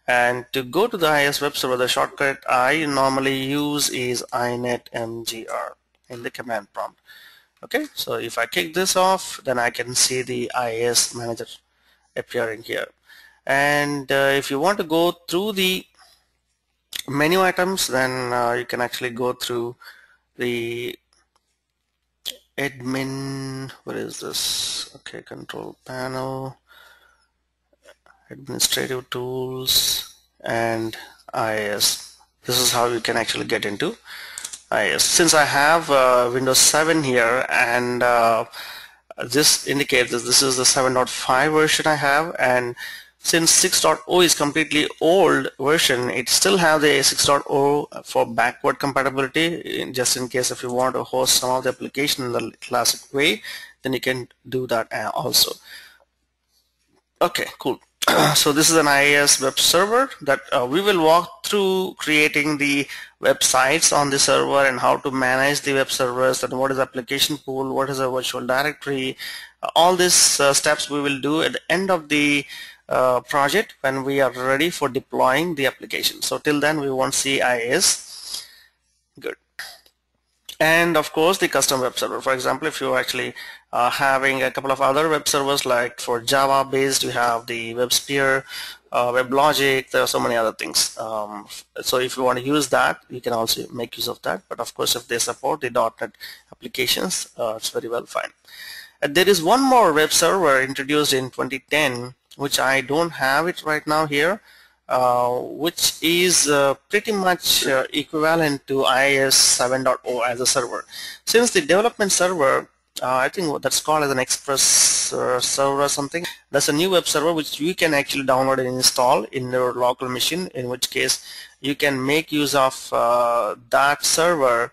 and to go to the IIS web server the shortcut I normally use is inetmgr in the command prompt okay so if I kick this off then I can see the IIS manager appearing here. And uh, if you want to go through the menu items then uh, you can actually go through the admin what is this? Okay control panel administrative tools and IIS this is how you can actually get into Since I have uh, Windows 7 here and uh, this indicates that this is the 7.5 version I have and since 6.0 is completely old version it still have the 6.0 for backward compatibility just in case if you want to host some of the application in the classic way then you can do that uh, also. Okay cool so this is an IIS web server that uh, we will walk through creating the websites on the server and how to manage the web servers and what is application pool, what is a virtual directory. Uh, all these uh, steps we will do at the end of the uh, project when we are ready for deploying the application. So till then we won't see IIS. Good and of course the custom web server for example if you're actually uh, having a couple of other web servers like for Java based you have the WebSphere uh, WebLogic there are so many other things. Um, so if you want to use that you can also make use of that. But of course if they support the .NET applications uh, it's very well fine. And there is one more web server introduced in 2010 which I don't have it right now here uh, which is uh, pretty much uh, equivalent to IIS 7.0 as a server. Since the development server, uh, I think that's called as an Express uh, server or something, that's a new web server which you can actually download and install in your local machine, in which case you can make use of that server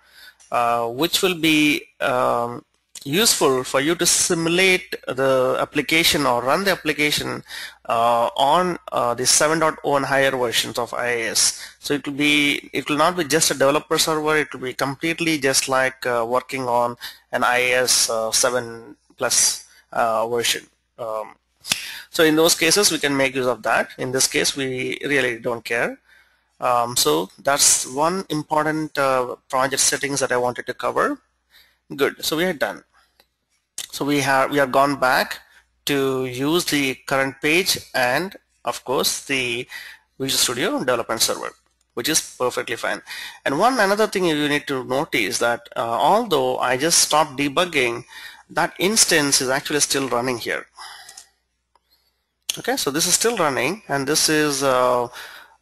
which will be um, useful for you to simulate the application or run the application uh, on uh, the 7.0 and higher versions of IIS. So it will be, it will not be just a developer server, it will be completely just like uh, working on an IIS uh, 7 plus uh, version. Um, so in those cases we can make use of that. In this case we really don't care. Um, so that's one important uh, project settings that I wanted to cover. Good, so we are done. So we have we have gone back to use the current page and of course the Visual Studio development server which is perfectly fine. And one another thing you need to notice that uh, although I just stopped debugging that instance is actually still running here. Okay so this is still running and this is uh,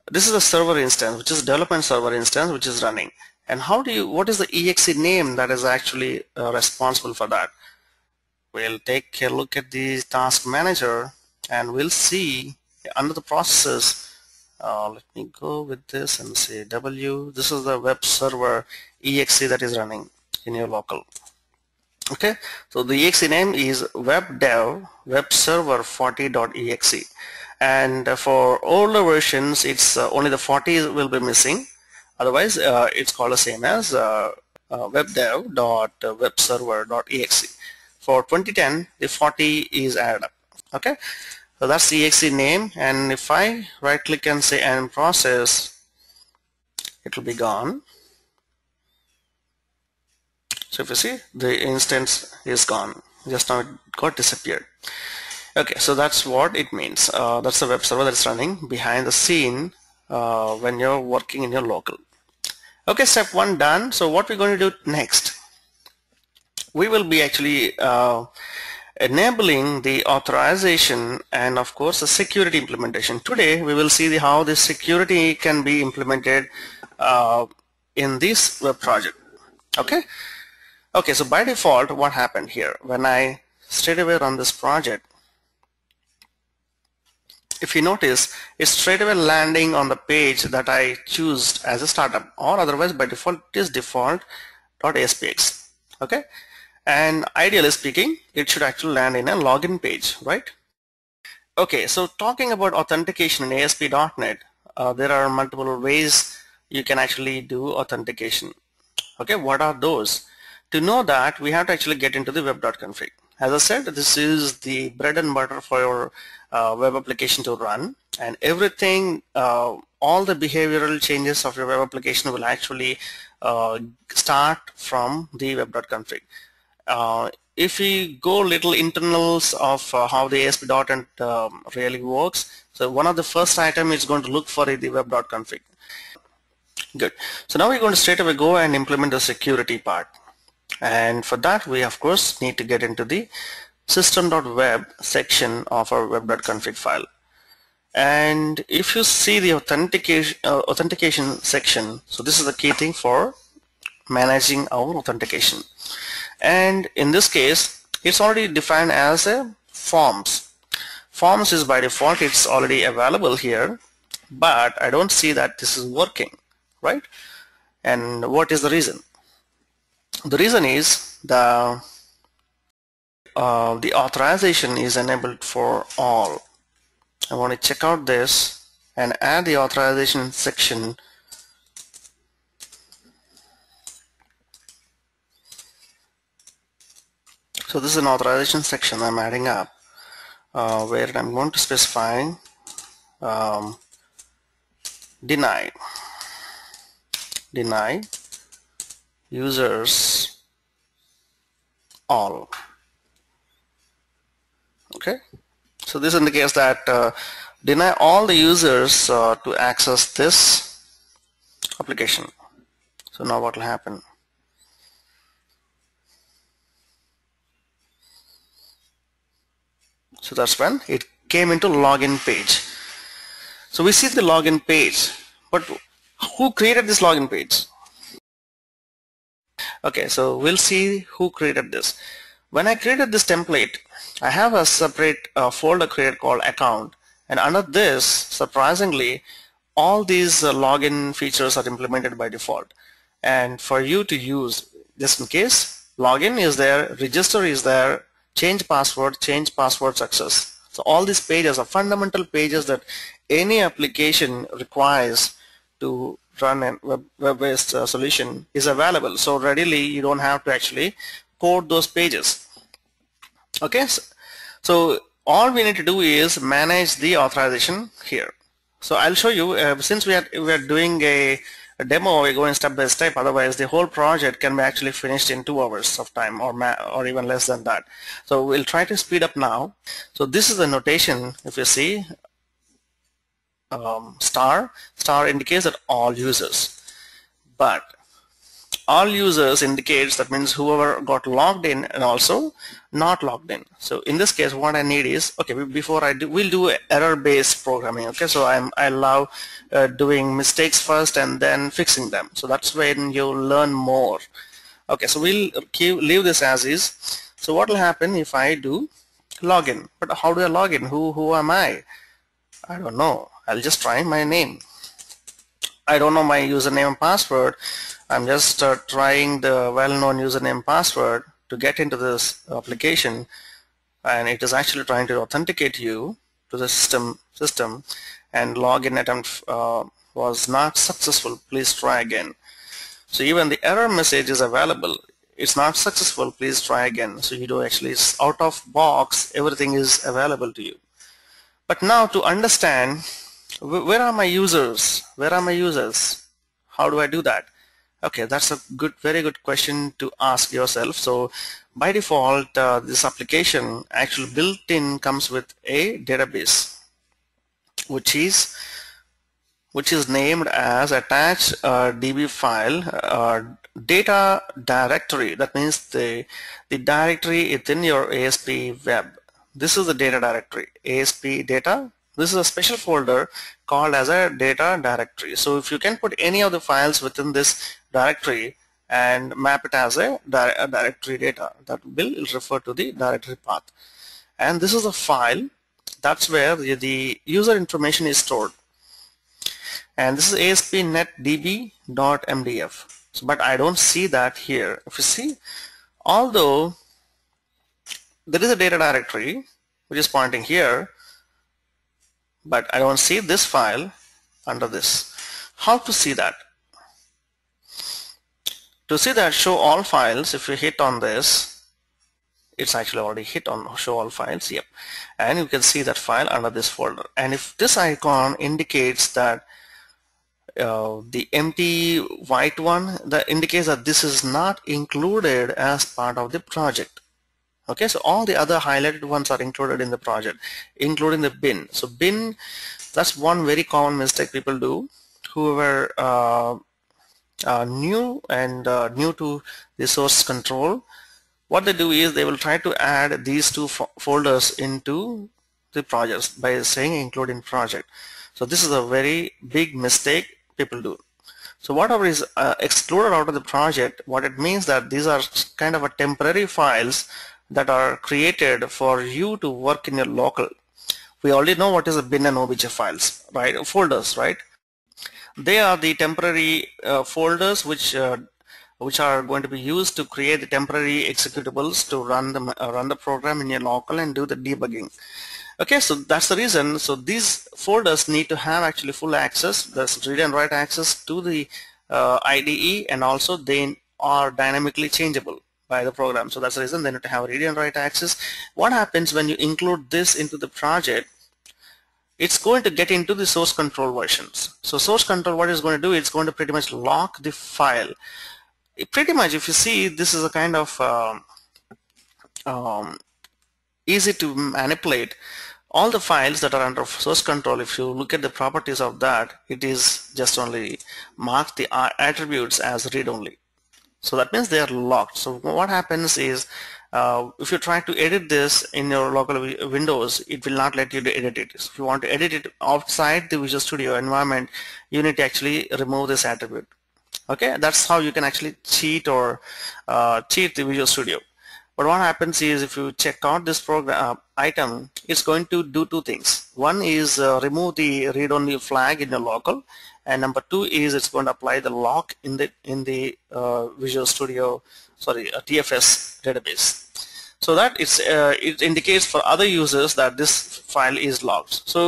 this is a server instance which is development server instance which is running. And how do you what is the exe name that is actually uh, responsible for that we'll take a look at the task manager and we'll see under the processes uh, let me go with this and say W this is the web server exe that is running in your local. Okay so the exe name is webdev web server 40.exe and for older versions it's uh, only the 40 will be missing. Otherwise uh, it's called the same as uh, uh webdev.webserver.exe for 2010 the 40 is added up. Okay? So that's the exe name and if I right click and say end process it will be gone. So if you see the instance is gone. Just now it got disappeared. Okay so that's what it means. Uh, that's the web server that's running behind the scene uh, when you're working in your local. Okay step one done. So what we're going to do next we will be actually uh, enabling the authorization and of course the security implementation. Today we will see the, how the security can be implemented uh, in this web project. Okay. Okay, so by default what happened here when I straight away run this project if you notice it's straight away landing on the page that I choose as a startup or otherwise by default it is default.aspx okay and ideally speaking it should actually land in a login page right? Okay so talking about authentication in ASP.NET uh, there are multiple ways you can actually do authentication. Okay what are those? To know that we have to actually get into the web.config as I said this is the bread and butter for your uh, web application to run. And everything uh, all the behavioral changes of your web application will actually uh, start from the web.config if we go little internals of uh, how the ASP.NET um, really works, so one of the first item is going to look for the web.config. Good. So now we're going to straight away go and implement the security part. And for that, we of course need to get into the system.web section of our web.config file. And if you see the authentication, uh, authentication section, so this is the key thing for managing our authentication and in this case it's already defined as a forms. Forms is by default it's already available here but I don't see that this is working right? And what is the reason? The reason is the uh, the authorization is enabled for all. I want to check out this and add the authorization section So this is an authorization section I'm adding up uh, where I'm going to specify um, deny deny users all. Okay? So this indicates that uh, deny all the users uh, to access this application. So now what will happen So that's when it came into login page. So we see the login page, but who created this login page? Okay, so we'll see who created this. When I created this template, I have a separate uh, folder created called account and under this, surprisingly, all these uh, login features are implemented by default. And for you to use, just in case, login is there, register is there, change password, change password success. So all these pages are fundamental pages that any application requires to run a web-based uh, solution is available. So readily you don't have to actually code those pages. Okay, so, so all we need to do is manage the authorization here. So I'll show you uh, since we are we are doing a a demo, we're going step by step. Otherwise, the whole project can be actually finished in two hours of time or or even less than that. So we'll try to speed up now. So this is the notation. If you see, um, star star indicates that all users, but all users indicates that means whoever got logged in and also not logged in. So in this case what I need is okay before I do we'll do error based programming okay? So I'm I allow uh, doing mistakes first and then fixing them. So that's when you learn more. Okay so we'll keep, leave this as is. So what will happen if I do login? But how do I log in? Who who am I? I don't know. I'll just try my name. I don't know my username and password I'm just uh, trying the well-known username password to get into this application and it is actually trying to authenticate you to the system system and login attempt uh, was not successful. Please try again. So even the error message is available. It's not successful. Please try again. So you do actually out of box everything is available to you. But now to understand where are my users? Where are my users? How do I do that Okay, that's a good, very good question to ask yourself. So by default, uh, this application actually built-in comes with a database, which is which is named as attached uh, DB file uh, data directory. That means the the directory within your ASP web. This is the data directory, ASP data this is a special folder called as a data directory. So if you can put any of the files within this directory and map it as a, di a directory data, that will refer to the directory path. And this is a file, that's where the, the user information is stored. And this is ASP.NET So, but I don't see that here. If you see, although there is a data directory which is pointing here, but I don't see this file under this. How to see that? To see that show all files, if you hit on this, it's actually already hit on show all files, yep. And you can see that file under this folder. And if this icon indicates that uh, the empty white one, that indicates that this is not included as part of the project okay so all the other highlighted ones are included in the project including the bin so bin that's one very common mistake people do whoever uh, uh, new and uh, new to the source control what they do is they will try to add these two fo folders into the projects by saying include in project so this is a very big mistake people do so whatever is uh, excluded out of the project what it means that these are kind of a temporary files that are created for you to work in your local. We already know what is a bin and obj files, right? Folders, right? They are the temporary uh, folders which uh, which are going to be used to create the temporary executables to run the uh, run the program in your local and do the debugging. Okay, so that's the reason. So these folders need to have actually full access, that's read and write access to the uh, IDE, and also they are dynamically changeable by the program. So that's the reason they need to have read and write access. What happens when you include this into the project? It's going to get into the source control versions. So source control, what it's going to do, it's going to pretty much lock the file. It pretty much, if you see, this is a kind of um, um, easy to manipulate. All the files that are under source control, if you look at the properties of that, it is just only mark the attributes as read-only so that means they are locked so what happens is uh, if you try to edit this in your local windows it will not let you edit it. So if you want to edit it outside the Visual Studio environment you need to actually remove this attribute. Okay? That's how you can actually cheat or uh, cheat the Visual Studio. But what happens is if you check out this program uh, item it's going to do two things. One is uh, remove the read-only flag in your local and number two is it's going to apply the lock in the in the uh, Visual Studio sorry a TFS database. So that it's uh, it indicates for other users that this file is locked so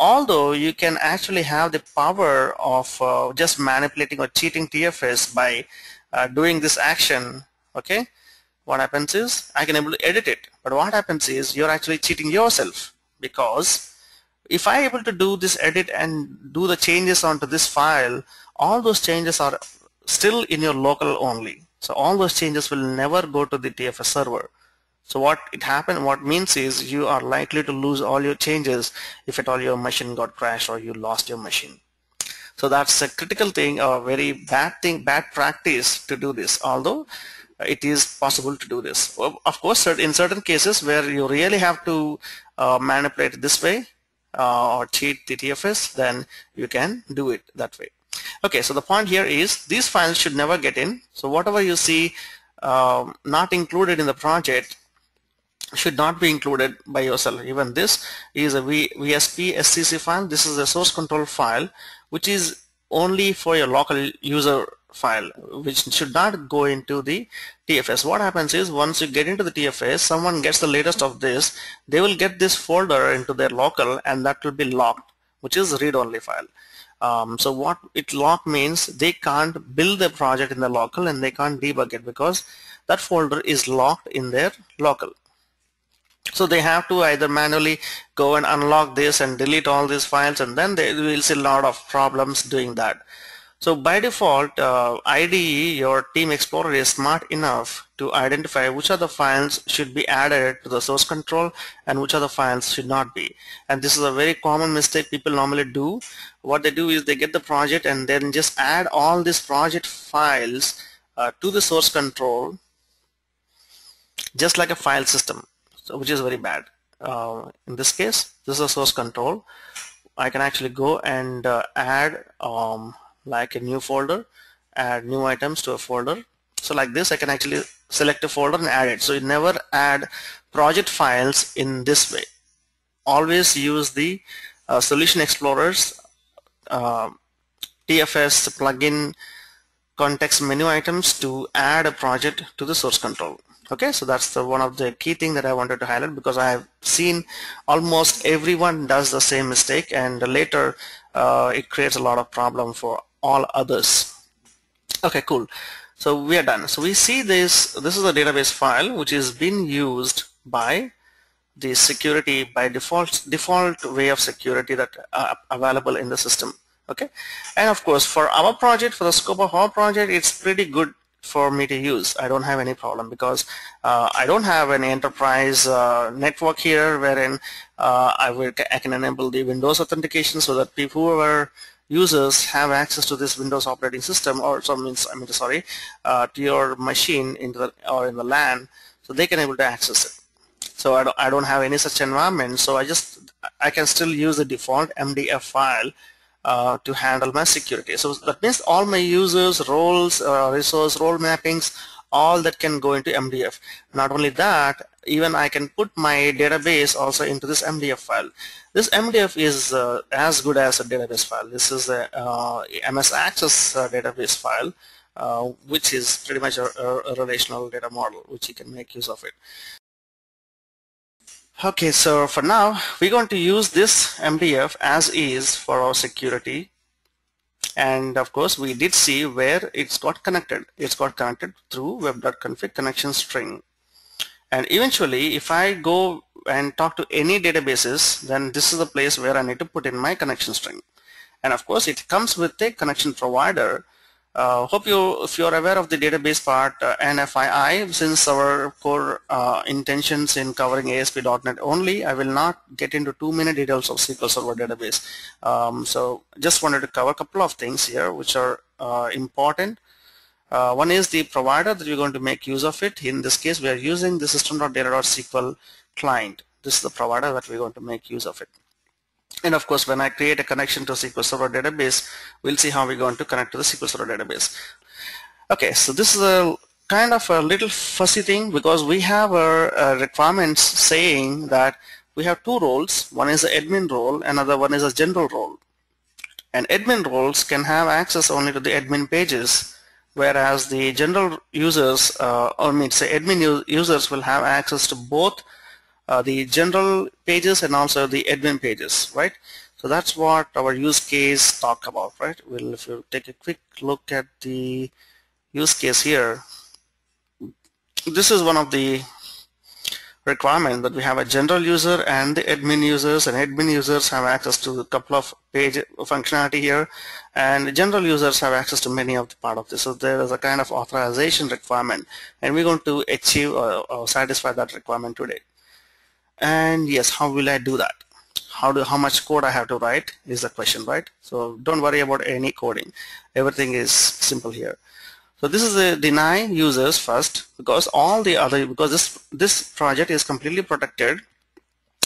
although you can actually have the power of uh, just manipulating or cheating TFS by uh, doing this action okay what happens is I can able to edit it. But what happens is you're actually cheating yourself. Because if I able to do this edit and do the changes onto this file, all those changes are still in your local only. So all those changes will never go to the TFS server. So what it happened, what means is you are likely to lose all your changes if at all your machine got crashed or you lost your machine. So that's a critical thing or very bad thing, bad practice to do this. Although it is possible to do this. Of course, in certain cases where you really have to uh, manipulate this way uh, or cheat the TFS, then you can do it that way. Okay, so the point here is these files should never get in. So whatever you see um, not included in the project should not be included by yourself. Even this is a VSP SCC file. This is a source control file which is only for your local user file which should not go into the TFS. What happens is once you get into the TFS, someone gets the latest of this, they will get this folder into their local and that will be locked, which is read-only file. Um, so what it lock means they can't build the project in the local and they can't debug it because that folder is locked in their local. So they have to either manually go and unlock this and delete all these files and then they will see a lot of problems doing that. So by default, uh, IDE, your Team Explorer is smart enough to identify which of the files should be added to the source control and which of the files should not be. And this is a very common mistake people normally do. What they do is they get the project and then just add all these project files uh, to the source control just like a file system, so, which is very bad. Uh, in this case, this is a source control. I can actually go and uh, add um, like a new folder add new items to a folder. So like this I can actually select a folder and add it. So you never add project files in this way. Always use the uh, solution explorers uh, TFS plugin context menu items to add a project to the source control. Okay so that's the one of the key thing that I wanted to highlight because I have seen almost everyone does the same mistake and later uh, it creates a lot of problem for all others. Okay cool. So we are done. So we see this this is a database file which is being used by the security by default default way of security that are available in the system. Okay? And of course for our project for the scope of our project it's pretty good for me to use. I don't have any problem because uh, I don't have an enterprise uh, network here wherein uh, I, will, I can enable the Windows authentication so that people who are users have access to this Windows operating system or some means I mean sorry uh, to your machine into the or in the LAN so they can able to access it. So I don't, I don't have any such environment so I just I can still use the default MDF file uh, to handle my security. So that means all my users roles uh, resource role mappings all that can go into MDF not only that even I can put my database also into this MDF file. This MDF is uh, as good as a database file. This is a uh, MS Access uh, database file uh, which is pretty much a, a, relational data model which you can make use of it. Okay, so for now we're going to use this MDF as is for our security and of course we did see where it's got connected. It's got connected through web.config connection string and eventually if I go and talk to any databases then this is the place where I need to put in my connection string. And of course it comes with a connection provider. Uh, hope you if you're aware of the database part uh, NFII since our core uh, intentions in covering ASP.NET only I will not get into too many details of SQL Server database. Um, so just wanted to cover a couple of things here which are uh, important uh, one is the provider that you're going to make use of it. In this case, we are using the system.data.sql client. This is the provider that we're going to make use of it. And of course, when I create a connection to SQL Server database, we'll see how we're going to connect to the SQL Server database. Okay, so this is a kind of a little fussy thing because we have our uh, requirements saying that we have two roles. One is the admin role, another one is a general role. And admin roles can have access only to the admin pages whereas the general users uh, or mean say admin users will have access to both uh, the general pages and also the admin pages right? So that's what our use case talk about right? Well if you take a quick look at the use case here. This is one of the requirement that we have a general user and the admin users and admin users have access to a couple of page functionality here and general users have access to many of the part of this. So there is a kind of authorization requirement and we're going to achieve or, or satisfy that requirement today. And yes how will I do that? How do how much code I have to write is the question right? So don't worry about any coding. Everything is simple here so this is a deny users first because all the other because this this project is completely protected.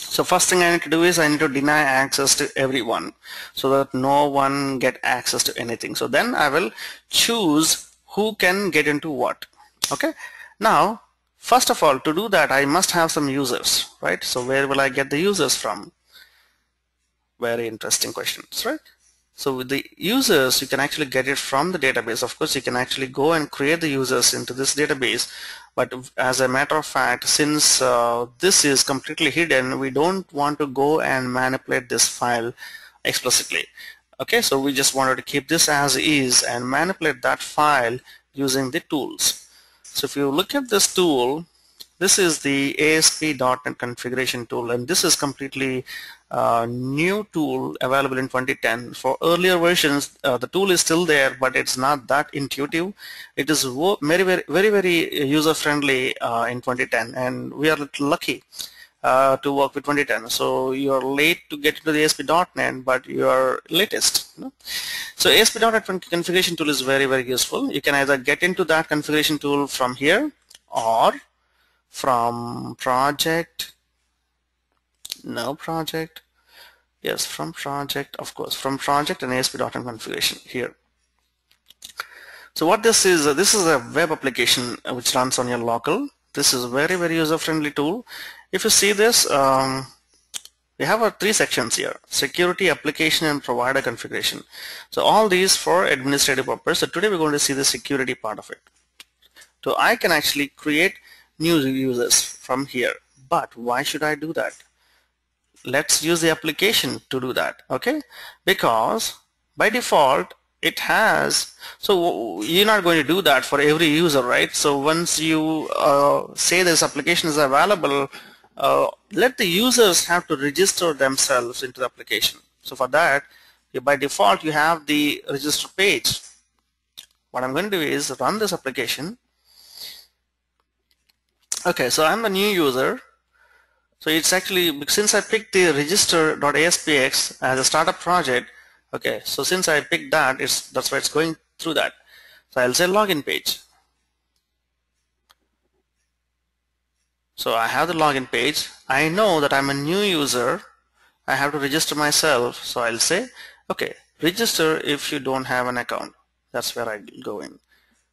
So first thing I need to do is I need to deny access to everyone so that no one get access to anything. So then I will choose who can get into what. Okay. Now first of all to do that I must have some users right. So where will I get the users from? Very interesting questions right. So with the users, you can actually get it from the database. Of course, you can actually go and create the users into this database. But as a matter of fact, since uh, this is completely hidden, we don't want to go and manipulate this file explicitly. Okay, so we just wanted to keep this as is and manipulate that file using the tools. So if you look at this tool, this is the ASP.NET configuration tool and this is completely uh, new tool available in 2010. For earlier versions uh, the tool is still there but it's not that intuitive. It is very very very very user friendly uh, in 2010 and we are lucky uh, to work with 2010 so you're late to get into the ASP.NET but you're latest you know? so ASP.NET configuration tool is very very useful you can either get into that configuration tool from here or from project no project yes from project of course from project and ASP.NET configuration here. So what this is this is a web application which runs on your local. This is a very very user friendly tool. If you see this um, we have our three sections here security application and provider configuration. So all these for administrative purpose. So today we're going to see the security part of it. So I can actually create new users from here. But why should I do that? Let's use the application to do that okay? Because by default it has so you're not going to do that for every user right? So once you uh, say this application is available uh, let the users have to register themselves into the application. So for that by default you have the register page. What I'm going to do is run this application okay so I'm a new user. So it's actually since I picked the register.aspx as a startup project okay so since I picked that it's that's why it's going through that. So I'll say login page. So I have the login page. I know that I'm a new user. I have to register myself. So I'll say okay register if you don't have an account. That's where I go in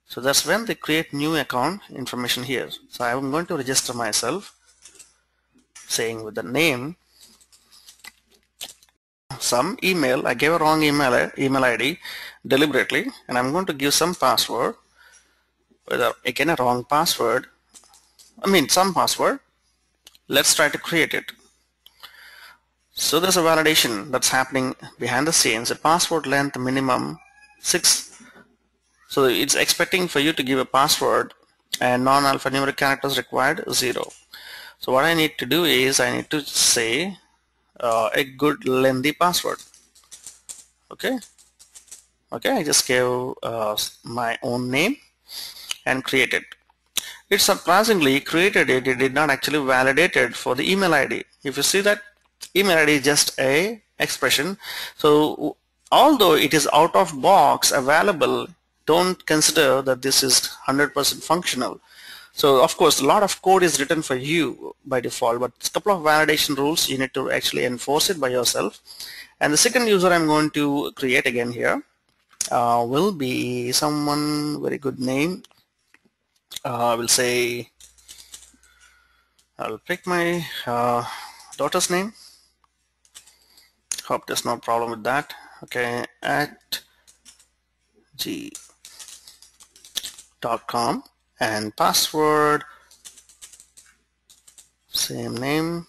so that's when they create new account information here. So I'm going to register myself saying with the name some email. I gave a wrong email email ID deliberately and I'm going to give some password whether again a wrong password. I mean some password. Let's try to create it. So there's a validation that's happening behind the scenes. A password length minimum 6 so it's expecting for you to give a password and non-alphanumeric characters required 0. So what I need to do is I need to say uh, a good lengthy password. Okay. Okay, I just gave uh, my own name and created. It surprisingly created it, it did not actually validate it for the email ID. If you see that email ID is just a expression. So although it is out of box available don't consider that this is 100% functional. So of course a lot of code is written for you by default but a couple of validation rules you need to actually enforce it by yourself. And the second user I'm going to create again here uh, will be someone very good name. Uh, I will say I'll pick my uh, daughter's name. Hope there's no problem with that. Okay at G com and password. Same name.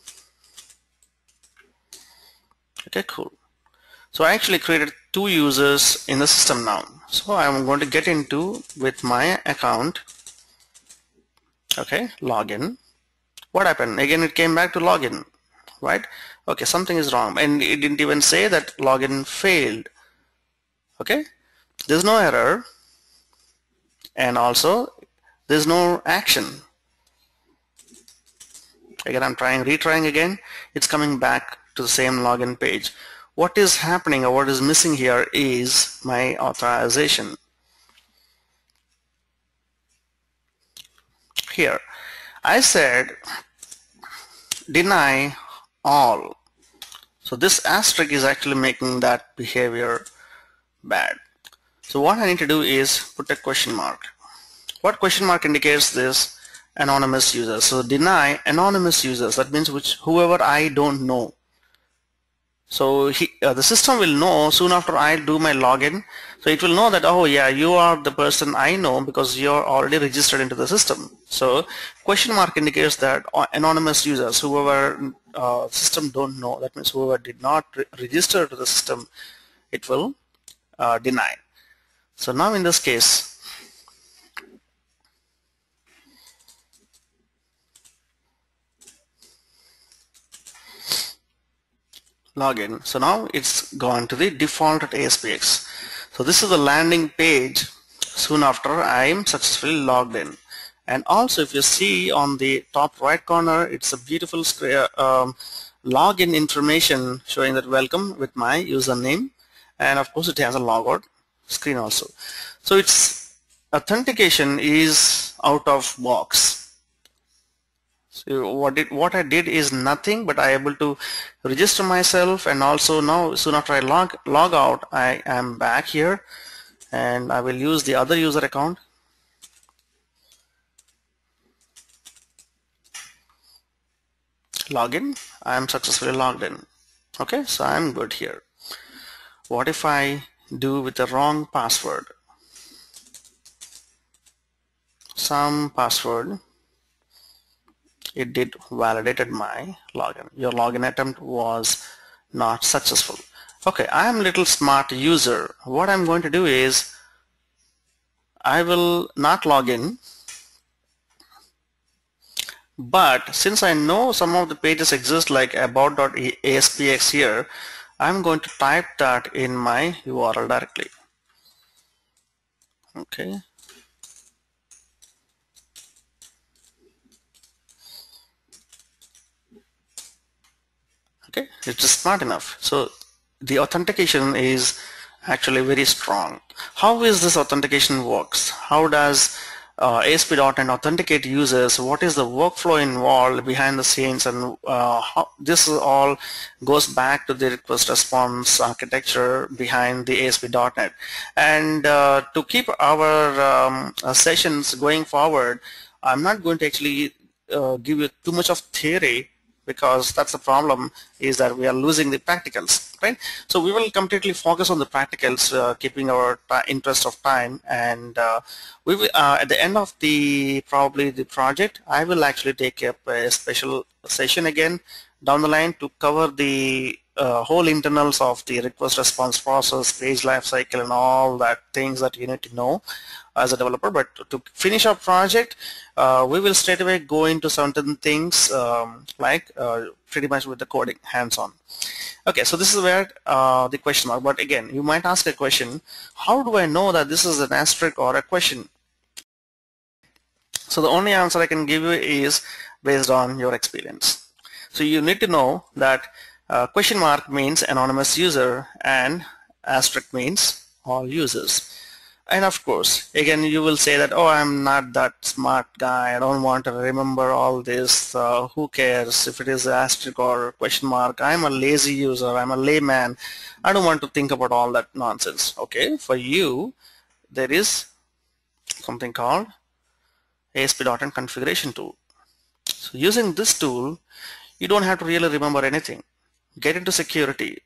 Okay cool. So I actually created two users in the system now. So I'm going to get into with my account. Okay login. What happened? Again it came back to login right? Okay something is wrong and it didn't even say that login failed. Okay there's no error and also there's no action. Again I'm trying retrying again. It's coming back to the same login page. What is happening or what is missing here is my authorization. Here I said deny all. So this asterisk is actually making that behavior bad so what I need to do is put a question mark what question mark indicates this anonymous users so deny anonymous users that means which whoever I don't know so he, uh, the system will know soon after I do my login. So it will know that, oh yeah, you are the person I know because you're already registered into the system. So question mark indicates that anonymous users, whoever uh, system don't know, that means whoever did not re register to the system, it will uh, deny. So now in this case, login. So now it's gone to the default at ASPX. So this is the landing page soon after I'm successfully logged in. And also if you see on the top right corner, it's a beautiful um, login information showing that welcome with my username. And of course it has a logout screen also. So its authentication is out of box. So what did what I did is nothing but I able to register myself and also now soon after I log log out I am back here and I will use the other user account. Login. I am successfully logged in. Okay so I'm good here. What if I do with the wrong password. Some password it did validated my login. Your login attempt was not successful. Okay I am little smart user. What I'm going to do is I will not log in but since I know some of the pages exist like about.aspx here I'm going to type that in my URL directly. Okay. Okay it's just not enough. So the authentication is actually very strong. How is this authentication works? How does uh, ASP.NET authenticate users what is the workflow involved behind the scenes and uh, how this all goes back to the request response architecture behind the ASP.NET and uh, to keep our um, uh, sessions going forward I'm not going to actually uh, give you too much of theory because that's the problem is that we are losing the practicals right? So we will completely focus on the practicals uh, keeping our interest of time and uh, we will uh, at the end of the probably the project I will actually take up a special session again down the line to cover the uh, whole internals of the request response process page lifecycle and all that things that you need to know as a developer but to finish our project uh, we will straight away go into certain things um, like uh, pretty much with the coding hands-on. Okay so this is where uh, the question mark but again you might ask a question how do I know that this is an asterisk or a question? So the only answer I can give you is based on your experience. So you need to know that uh, question mark means anonymous user and asterisk means all users and of course again you will say that oh I'm not that smart guy. I don't want to remember all this. Uh, who cares if it is asterisk or question mark? I'm a lazy user. I'm a layman. I don't want to think about all that nonsense. Okay for you there is something called ASP.NET configuration tool. So using this tool you don't have to really remember anything. Get into security.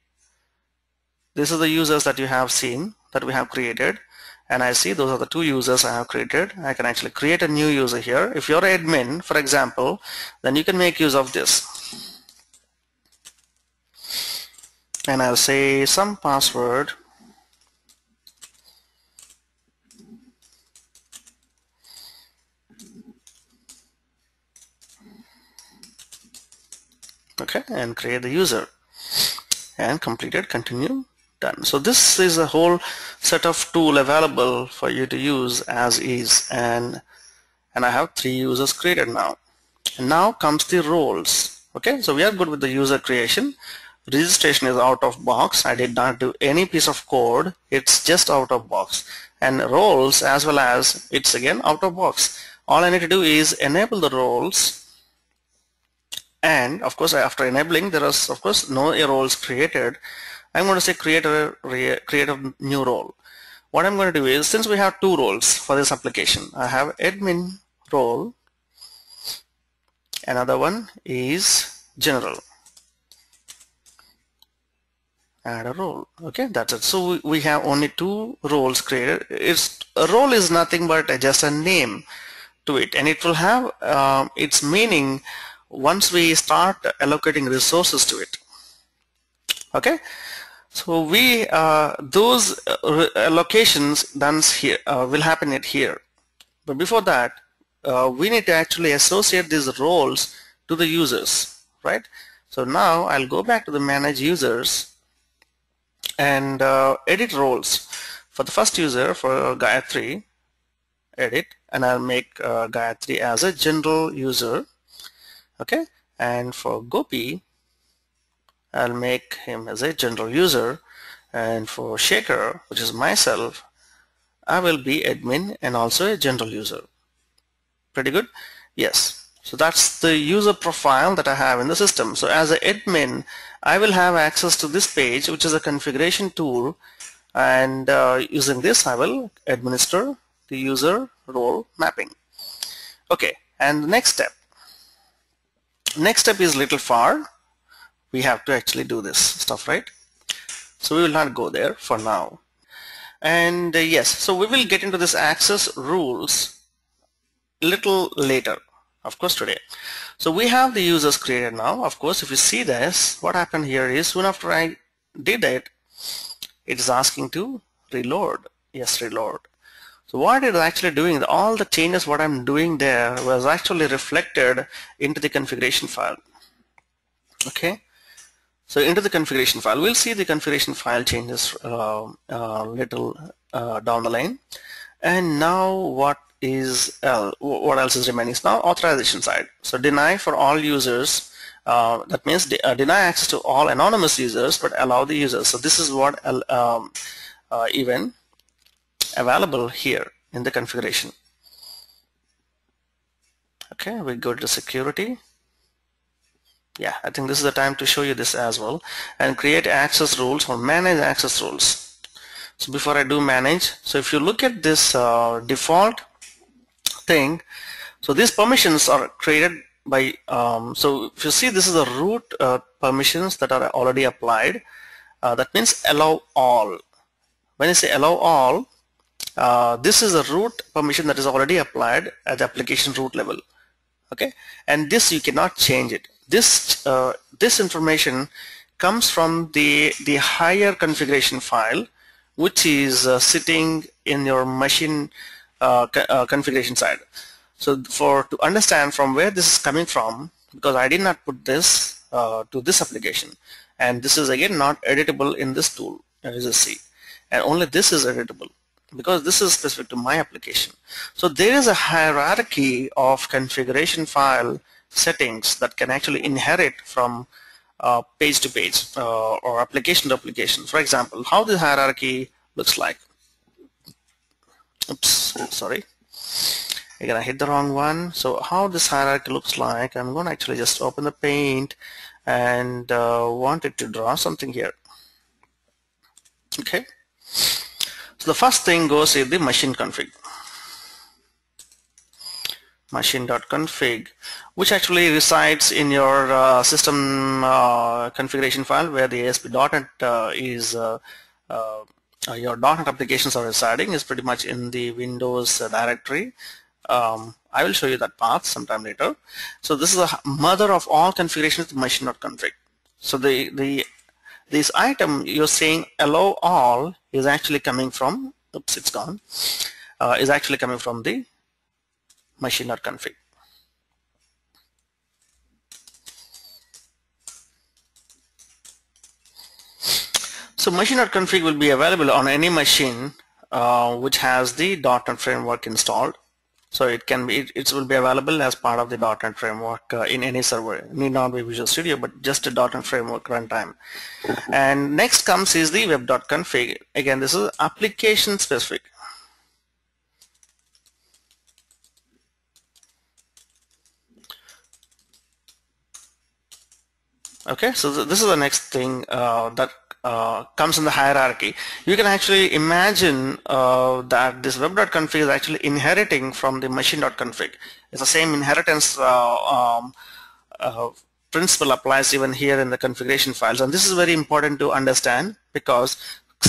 This is the users that you have seen that we have created and I see those are the two users I have created. I can actually create a new user here. If you're admin, for example, then you can make use of this. And I'll say some password okay and create the user and completed continue done. So this is a whole set of tool available for you to use as is and and I have three users created now. And now comes the roles. Okay so we are good with the user creation. Registration is out of box. I did not do any piece of code. It's just out of box. And roles as well as it's again out of box. All I need to do is enable the roles. And of course after enabling there is of course no roles created I'm going to say create a create a new role. What I'm going to do is since we have two roles for this application I have admin role another one is general. Add a role okay that's it. So we have only two roles created. It's a role is nothing but just a name to it and it will have uh, its meaning once we start allocating resources to it okay so we uh, those uh, allocations done here uh, will happen at here. But before that uh, we need to actually associate these roles to the users right? So now I'll go back to the manage users and uh, edit roles. For the first user for Gayatri edit and I'll make uh, Gayatri as a general user okay? And for Gopi I'll make him as a general user. And for Sekhar which is myself I will be admin and also a general user. Pretty good? Yes. So that's the user profile that I have in the system. So as an admin I will have access to this page which is a configuration tool. And uh, using this I will administer the user role mapping. Okay. And the next step. Next step is little far we have to actually do this stuff right? So we will not go there for now. And uh, yes so we will get into this access rules a little later of course today. So we have the users created now. Of course if you see this what happened here is soon after I did it it is asking to reload. Yes reload. So what it is actually doing, all the changes what I'm doing there was actually reflected into the configuration file. Okay. So into the configuration file, we'll see the configuration file changes uh, uh, little uh, down the line. And now what is uh, what else is remaining? is Now authorization side. So deny for all users. Uh, that means de uh, deny access to all anonymous users, but allow the users. So this is what um, even available here in the configuration. Okay, we go to security. Yeah, I think this is the time to show you this as well and create access rules or manage access rules. So before I do manage, so if you look at this uh, default thing, so these permissions are created by, um, so if you see this is the root uh, permissions that are already applied. Uh, that means allow all. When you say allow all, uh, this is a root permission that is already applied at the application root level okay and this you cannot change it this uh, this information comes from the the higher configuration file which is uh, sitting in your machine uh, uh, configuration side. So for to understand from where this is coming from because I did not put this to this application. And this is again not editable in this tool as you see and only this is editable because this is specific to my application. So there is a hierarchy of configuration file settings that can actually inherit from uh, page to page uh, or application to application. For example, how the hierarchy looks like. Oops, sorry. I'm gonna hit the wrong one. So how this hierarchy looks like, I'm gonna actually just open the paint and uh, want it to draw something here. Okay. So the first thing goes is the machine config machine.config which actually resides in your uh, system uh, configuration file where the ASP.NET uh, is uh, uh, uh, your .NET applications are residing is pretty much in the Windows directory. Um, I will show you that path sometime later. So this is the mother of all configurations machine.config so the the this item you're saying allow all is actually coming from oops it's gone is actually coming from the machine or config. So machine or config will be available on any machine uh, which has the .NET framework installed. So it can be, it, it, will be available as part of the .NET framework uh, in any server. It need not be Visual Studio, but just a .NET framework runtime. And next comes is the web.config. Again, this is application specific. Okay, so th this is the next thing uh, that uh, comes in the hierarchy. You can actually imagine uh, that this web.config is actually inheriting from the machine.config. It's the same inheritance uh, um, uh, principle applies even here in the configuration files and this is very important to understand because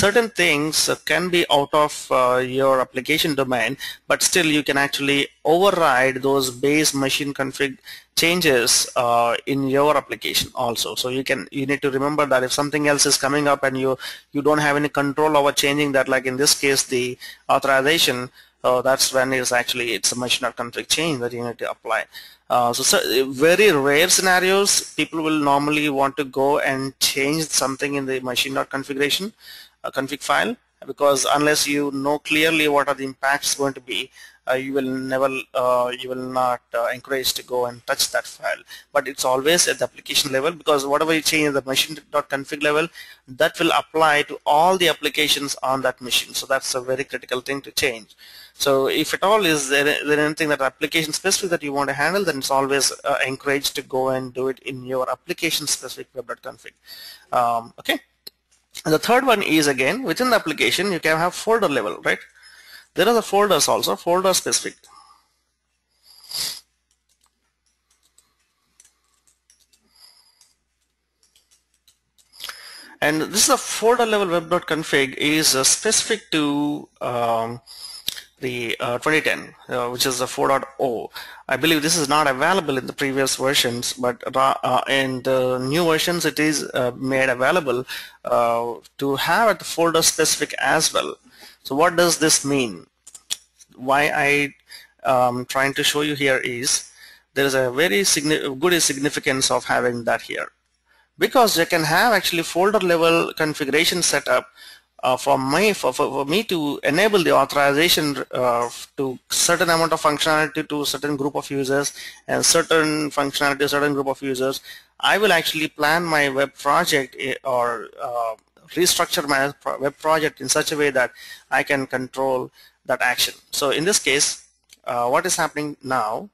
certain things can be out of uh, your application domain but still you can actually override those base machine config changes uh, in your application also. So you can you need to remember that if something else is coming up and you you don't have any control over changing that like in this case the authorization uh, that's when it's actually it's a machine config change that you need to apply. Uh, so, so, very rare scenarios people will normally want to go and change something in the machine configuration. a config file because unless you know clearly what are the impacts going to be uh, you will never uh, you will not uh, encourage to go and touch that file. But it's always at the application level because whatever you change at the machine.config level that will apply to all the applications on that machine. So that's a very critical thing to change. So if at all is there, there anything that application specific that you want to handle then it's always uh, encouraged to go and do it in your application specific web.config um, okay and the third one is again within the application you can have folder level, right? There are the folders also, folder specific. And this is a folder level web.config is uh, specific to um, the uh, 2010, uh, which is the 4.0. I believe this is not available in the previous versions, but uh, in the new versions it is uh, made available uh, to have at the folder specific as well. So what does this mean? Why I am um, trying to show you here is there is a very good significance of having that here because you can have actually folder level configuration setup uh, for me for, for, for, me to enable the authorization uh, to certain amount of functionality to certain group of users and certain functionality to certain group of users I will actually plan my web project eh, or uh, restructure my web project in such a way that I can control that action. So in this case uh, what is happening now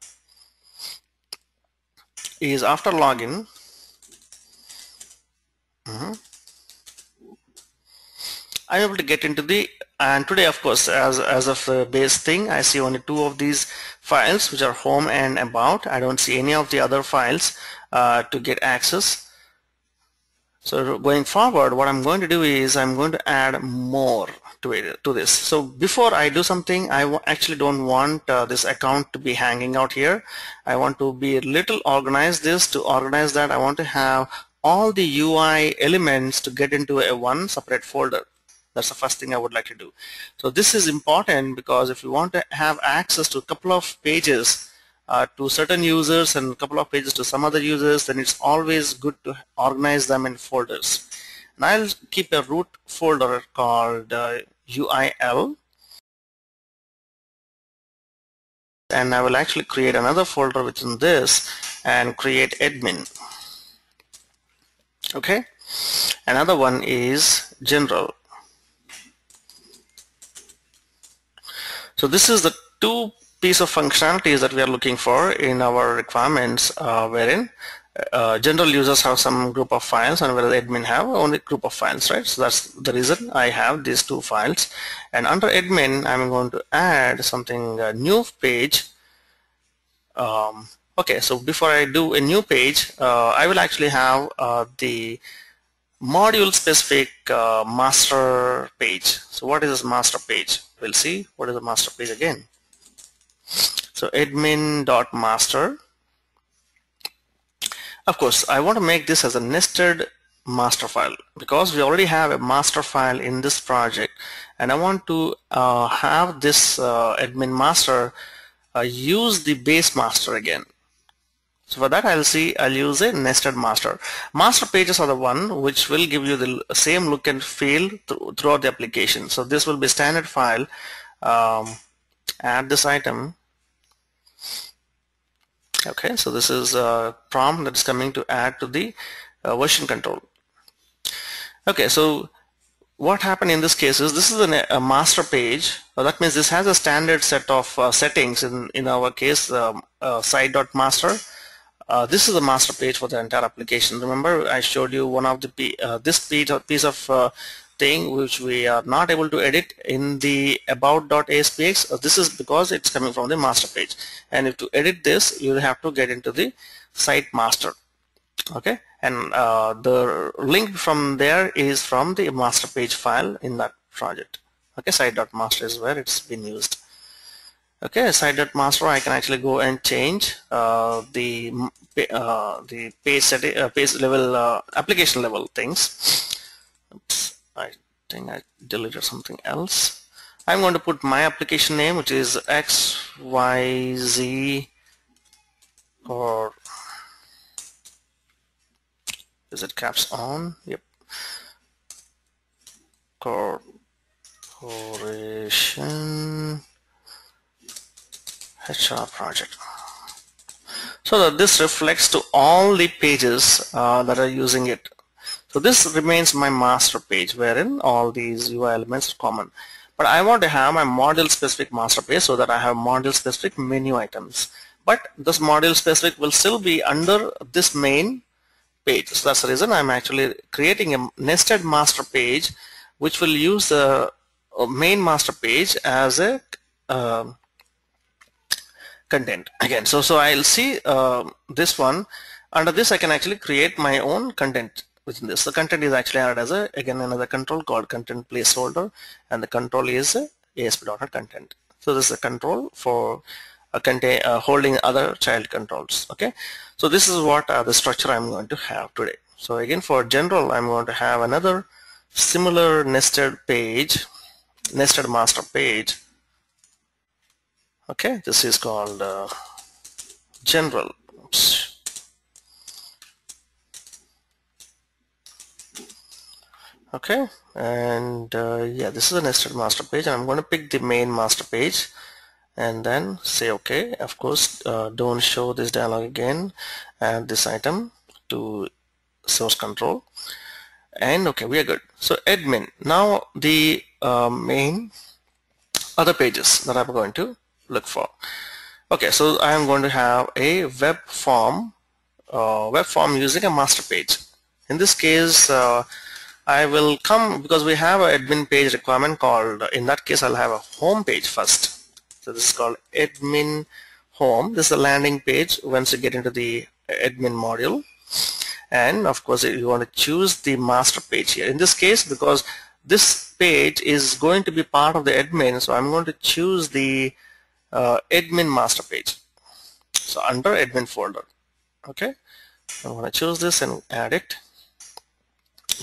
is after login mm -hmm, I'm able to get into the and today of course as, as of the base thing I see only two of these files which are home and about. I don't see any of the other files uh, to get access. So going forward what I'm going to do is I'm going to add more to it to this. So before I do something I actually don't want uh, this account to be hanging out here. I want to be a little organized this. To organize that I want to have all the UI elements to get into a one separate folder that's the first thing I would like to do. So this is important because if you want to have access to a couple of pages uh, to certain users and a couple of pages to some other users, then it's always good to organize them in folders. And I'll keep a root folder called uh, UIL and I will actually create another folder within this and create admin. Okay, another one is general So this is the two piece of functionalities that we are looking for in our requirements uh, wherein uh, general users have some group of files and whereas admin have only group of files right? So that's the reason I have these two files. And under admin I'm going to add something new page. Um, okay so before I do a new page uh, I will actually have uh, the module specific uh, master page. So what is this master page we'll see what is the master page again. So admin.master of course I want to make this as a nested master file because we already have a master file in this project and I want to uh, have this uh, admin master uh, use the base master again So for that I'll see I'll use a nested master. Master pages are the one which will give you the same look and feel th throughout the application. So this will be standard file. Um, add this item. Okay, so this is a prompt that's coming to add to the uh, version control. Okay, so what happened in this case is this is a master page. Uh, that means this has a standard set of uh, settings. In in our case, um, uh, site.master uh, this is the master page for the entire application. Remember I showed you one of the uh, this piece of uh, thing which we are not able to edit in the about.aspx. Uh, this is because it's coming from the master page. And if to edit this you have to get into the site master. Okay? And uh, the link from there is from the master page file in that project. Okay? Site.master is where it's been used okay aside that master I can actually go and change uh, the uh, the page setting uh, page level uh, application level things. Oops, I think I deleted something else. I'm going to put my application name which is XYZ or is it caps on? Yep. Corporation HR project. So that this reflects to all the pages uh, that are using it. So this remains my master page wherein all these UI elements are common. But I want to have my module specific master page so that I have module specific menu items. But this module specific will still be under this main page. So that's the reason I'm actually creating a nested master page which will use the uh, main master page as a uh, content again. So so I'll see uh, this one. Under this I can actually create my own content within this. The content is actually added as a again another control called content placeholder and the control is a ASP.NET content. So this is a control for a contain uh, holding other child controls okay? So this is what uh, the structure I'm going to have today. So again for general I'm going to have another similar nested page nested master page okay this is called uh, general. Oops. okay and uh, yeah this is a nested master page and I'm going to pick the main master page and then say okay of course uh, don't show this dialog again add this item to source control and okay we are good. So admin. Now the uh, main other pages that I'm going to look for. Okay so I am going to have a web form uh, web form using a master page. In this case uh, I will come because we have an admin page requirement called in that case I'll have a home page first. So this is called admin home. This is a landing page once you get into the admin module. And of course you want to choose the master page here. In this case because this page is going to be part of the admin so I'm going to choose the uh, admin master page. So under admin folder. Okay? I'm to choose this and add it.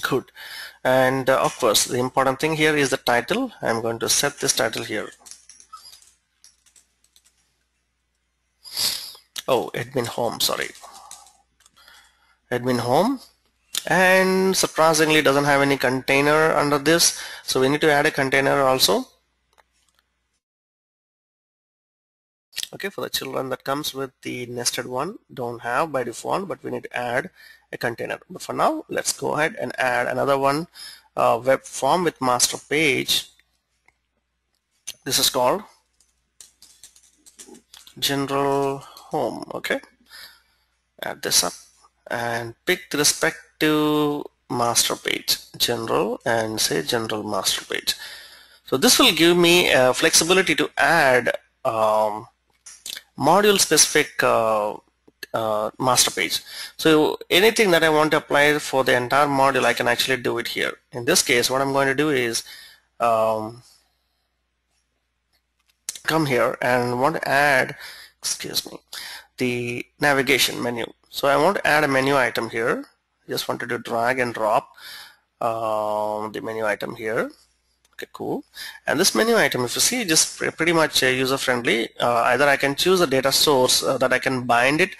Good. And uh, of course the important thing here is the title. I'm going to set this title here. Oh admin home sorry. Admin home. And surprisingly doesn't have any container under this. So we need to add a container also okay for the children that comes with the nested one don't have by default but we need to add a container. But for now let's go ahead and add another one uh, web form with master page. This is called general home okay? Add this up and pick the respective master page general and say general master page. So this will give me uh, flexibility to add um, module specific uh, uh, master page. So anything that I want to apply for the entire module, I can actually do it here. In this case, what I'm going to do is um, come here and want to add, excuse me, the navigation menu. So I want to add a menu item here. Just wanted to drag and drop uh, the menu item here. Okay, cool. And this menu item, if you see, just pretty much uh, user-friendly. Uh, either I can choose a data source uh, that I can bind it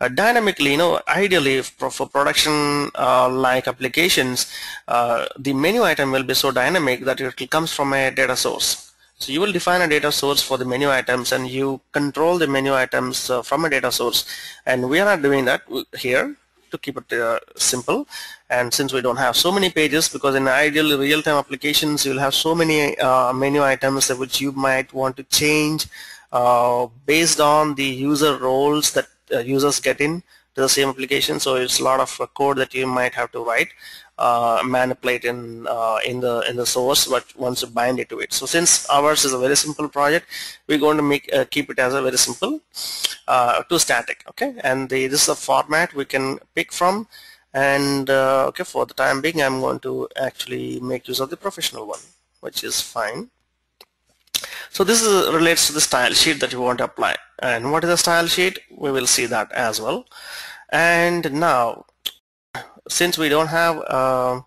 uh, dynamically. You know, ideally for, for production-like uh, applications, uh, the menu item will be so dynamic that it comes from a data source. So you will define a data source for the menu items, and you control the menu items from a data source. And we are not doing that here to keep it uh, simple. And since we don't have so many pages because in ideal real-time applications you'll have so many uh, menu items which you might want to change uh, based on the user roles that uh, users get in to the same application. So it's a lot of uh, code that you might have to write uh, manipulate in uh, in the in the source but once you bind it to it. So since ours is a very simple project we're going to make uh, keep it as a very simple uh, to static okay? And the, this is a format we can pick from. And uh, okay for the time being I'm going to actually make use of the professional one which is fine. So this is, relates to the style sheet that you want to apply. And what is the style sheet? We will see that as well. And now since we don't have uh,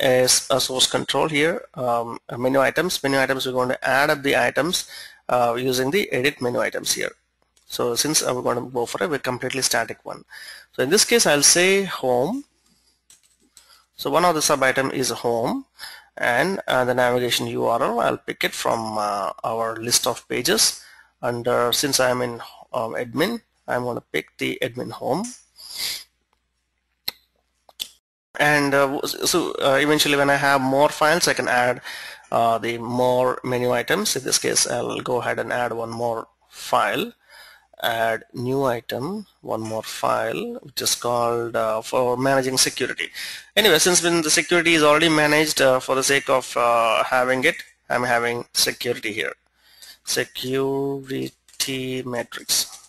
a, a, source control here, um, menu items, menu items, we're going to add up the items uh, using the edit menu items here. So since we're going to go for a completely static one. So in this case, I'll say home. So one of the sub item is home and uh, the navigation URL, I'll pick it from uh, our list of pages. And since I'm in um, admin, I'm going to pick the admin home and uh, so uh, eventually when I have more files I can add uh, the more menu items. In this case I'll go ahead and add one more file. Add new item one more file which is called uh, for managing security. Anyway since when the security is already managed uh, for the sake of uh, having it I'm having security here. Security matrix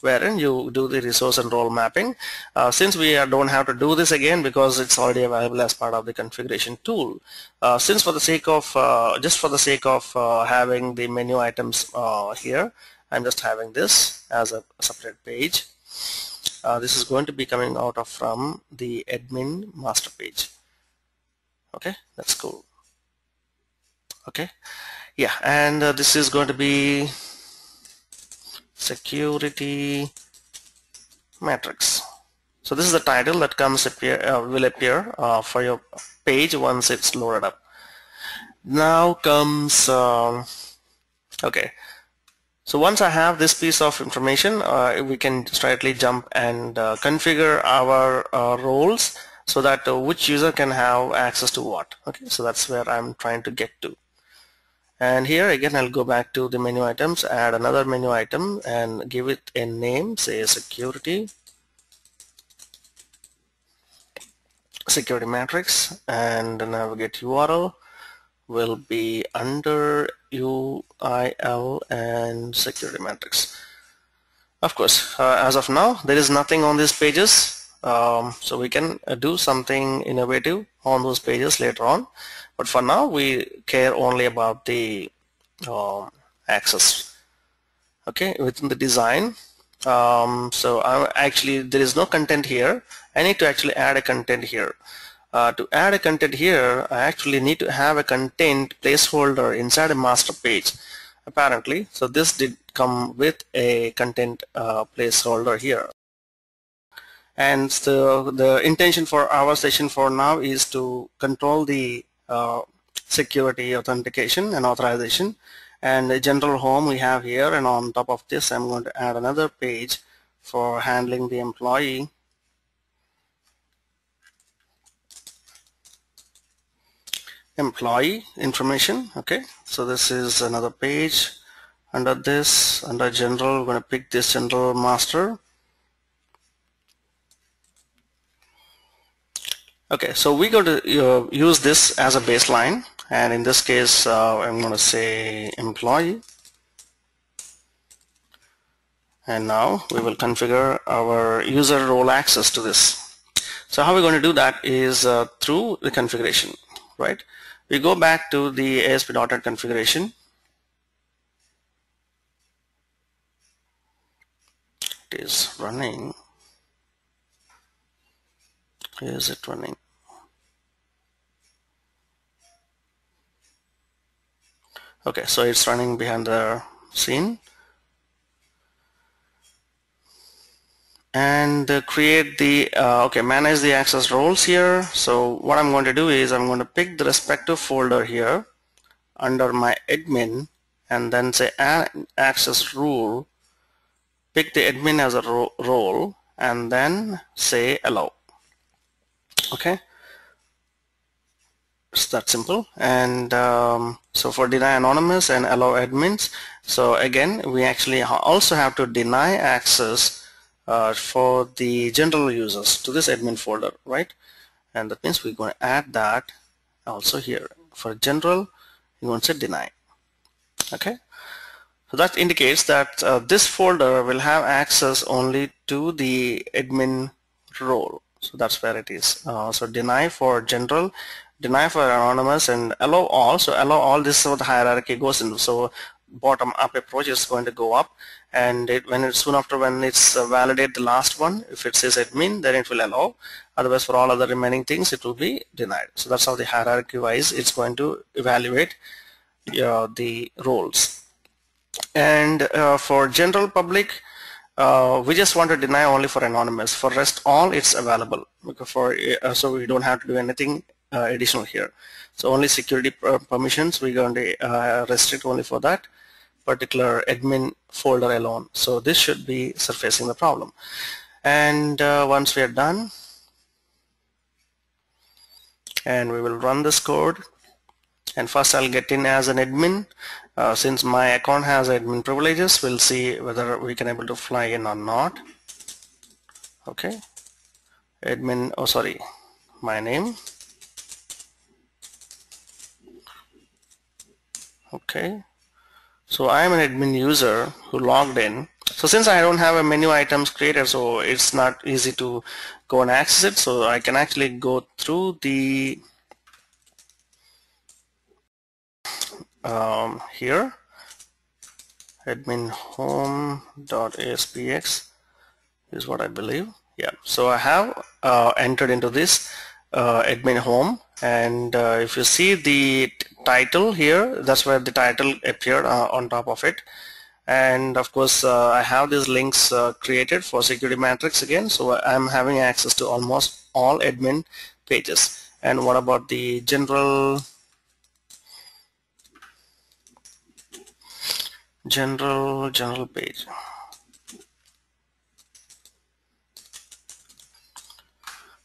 wherein you do the resource and role mapping. Uh, since we don't have to do this again because it's already available as part of the configuration tool, uh, since for the sake of, uh, just for the sake of uh, having the menu items uh, here, I'm just having this as a separate page. Uh, this is going to be coming out of from the admin master page. Okay, that's cool. Okay, yeah, and this is going to be security matrix. So this is the title that comes appear uh, will appear uh, for your page once it's loaded up. Now comes um, okay. So once I have this piece of information uh, we can straightly jump and uh, configure our uh, roles so that uh, which user can have access to what. Okay so that's where I'm trying to get to and here again I'll go back to the menu items add another menu item and give it a name say security. Security matrix and navigate URL will be under UIL and security matrix. Of course uh, as of now there is nothing on these pages um, so we can uh, do something innovative on those pages later on but for now we care only about the um, access okay within the design. Um, so I'm actually there is no content here. I need to actually add a content here. Uh, to add a content here I actually need to have a content placeholder inside a master page apparently. So this did come with a content uh, placeholder here. And so the intention for our session for now is to control the Uh, security authentication and authorization. And the general home we have here and on top of this I'm going to add another page for handling the employee. Employee information okay? So this is another page. Under this under general we're going to pick this general master Okay, so we're going to uh, use this as a baseline and in this case uh, I'm going to say employee and now we will configure our user role access to this. So how we're going to do that is uh, through the configuration, right? We go back to the ASP.NET configuration. It is running is it running? Okay so it's running behind the scene. And uh, create the uh, okay manage the access roles here. So what I'm going to do is I'm going to pick the respective folder here under my admin and then say access rule. Pick the admin as a ro role and then say allow okay. It's that simple. And um, so for deny anonymous and allow admins so again we actually also have to deny access uh, for the general users to this admin folder right? And that means we're going to add that also here. For general you want to deny. Okay? So that indicates that uh, this folder will have access only to the admin role so that's where it is. Uh, so deny for general deny for anonymous and allow all. So allow all this so the hierarchy goes into so bottom up approach is going to go up and it, when it's soon after when it's uh, validate the last one if it says admin then it will allow. Otherwise for all other remaining things it will be denied. So that's how the hierarchy wise it's going to evaluate uh, the roles. And uh, for general public uh, we just want to deny only for anonymous. For rest all it's available. For uh, so we don't have to do anything uh, additional here. So only security permissions we're going to uh, restrict only for that particular admin folder alone. So this should be surfacing the problem. And uh, once we are done and we will run this code. And first I'll get in as an admin uh, since my account has admin privileges we'll see whether we can able to fly in or not. Okay. Admin oh sorry my name. Okay. So I am an admin user who logged in. So since I don't have a menu items created so it's not easy to go and access it so I can actually go through the um, here admin home home.aspx is what I believe. Yeah so I have uh, entered into this uh, admin home and uh, if you see the title here that's where the title appeared uh, on top of it. And of course uh, I have these links uh, created for security matrix again so I'm having access to almost all admin pages. And what about the general general general page.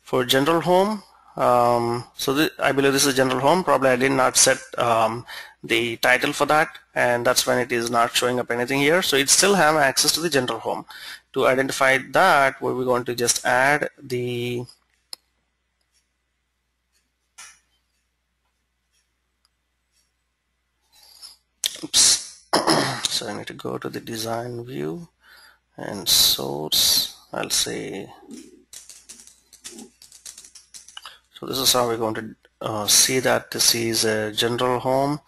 For general home um, so I believe this is general home. Probably I did not set um, the title for that and that's when it is not showing up anything here. So it still have access to the general home. To identify that we're going to just add the oops so I need to go to the design view and source. I'll say so this is how we're going to uh, see that. This is a general home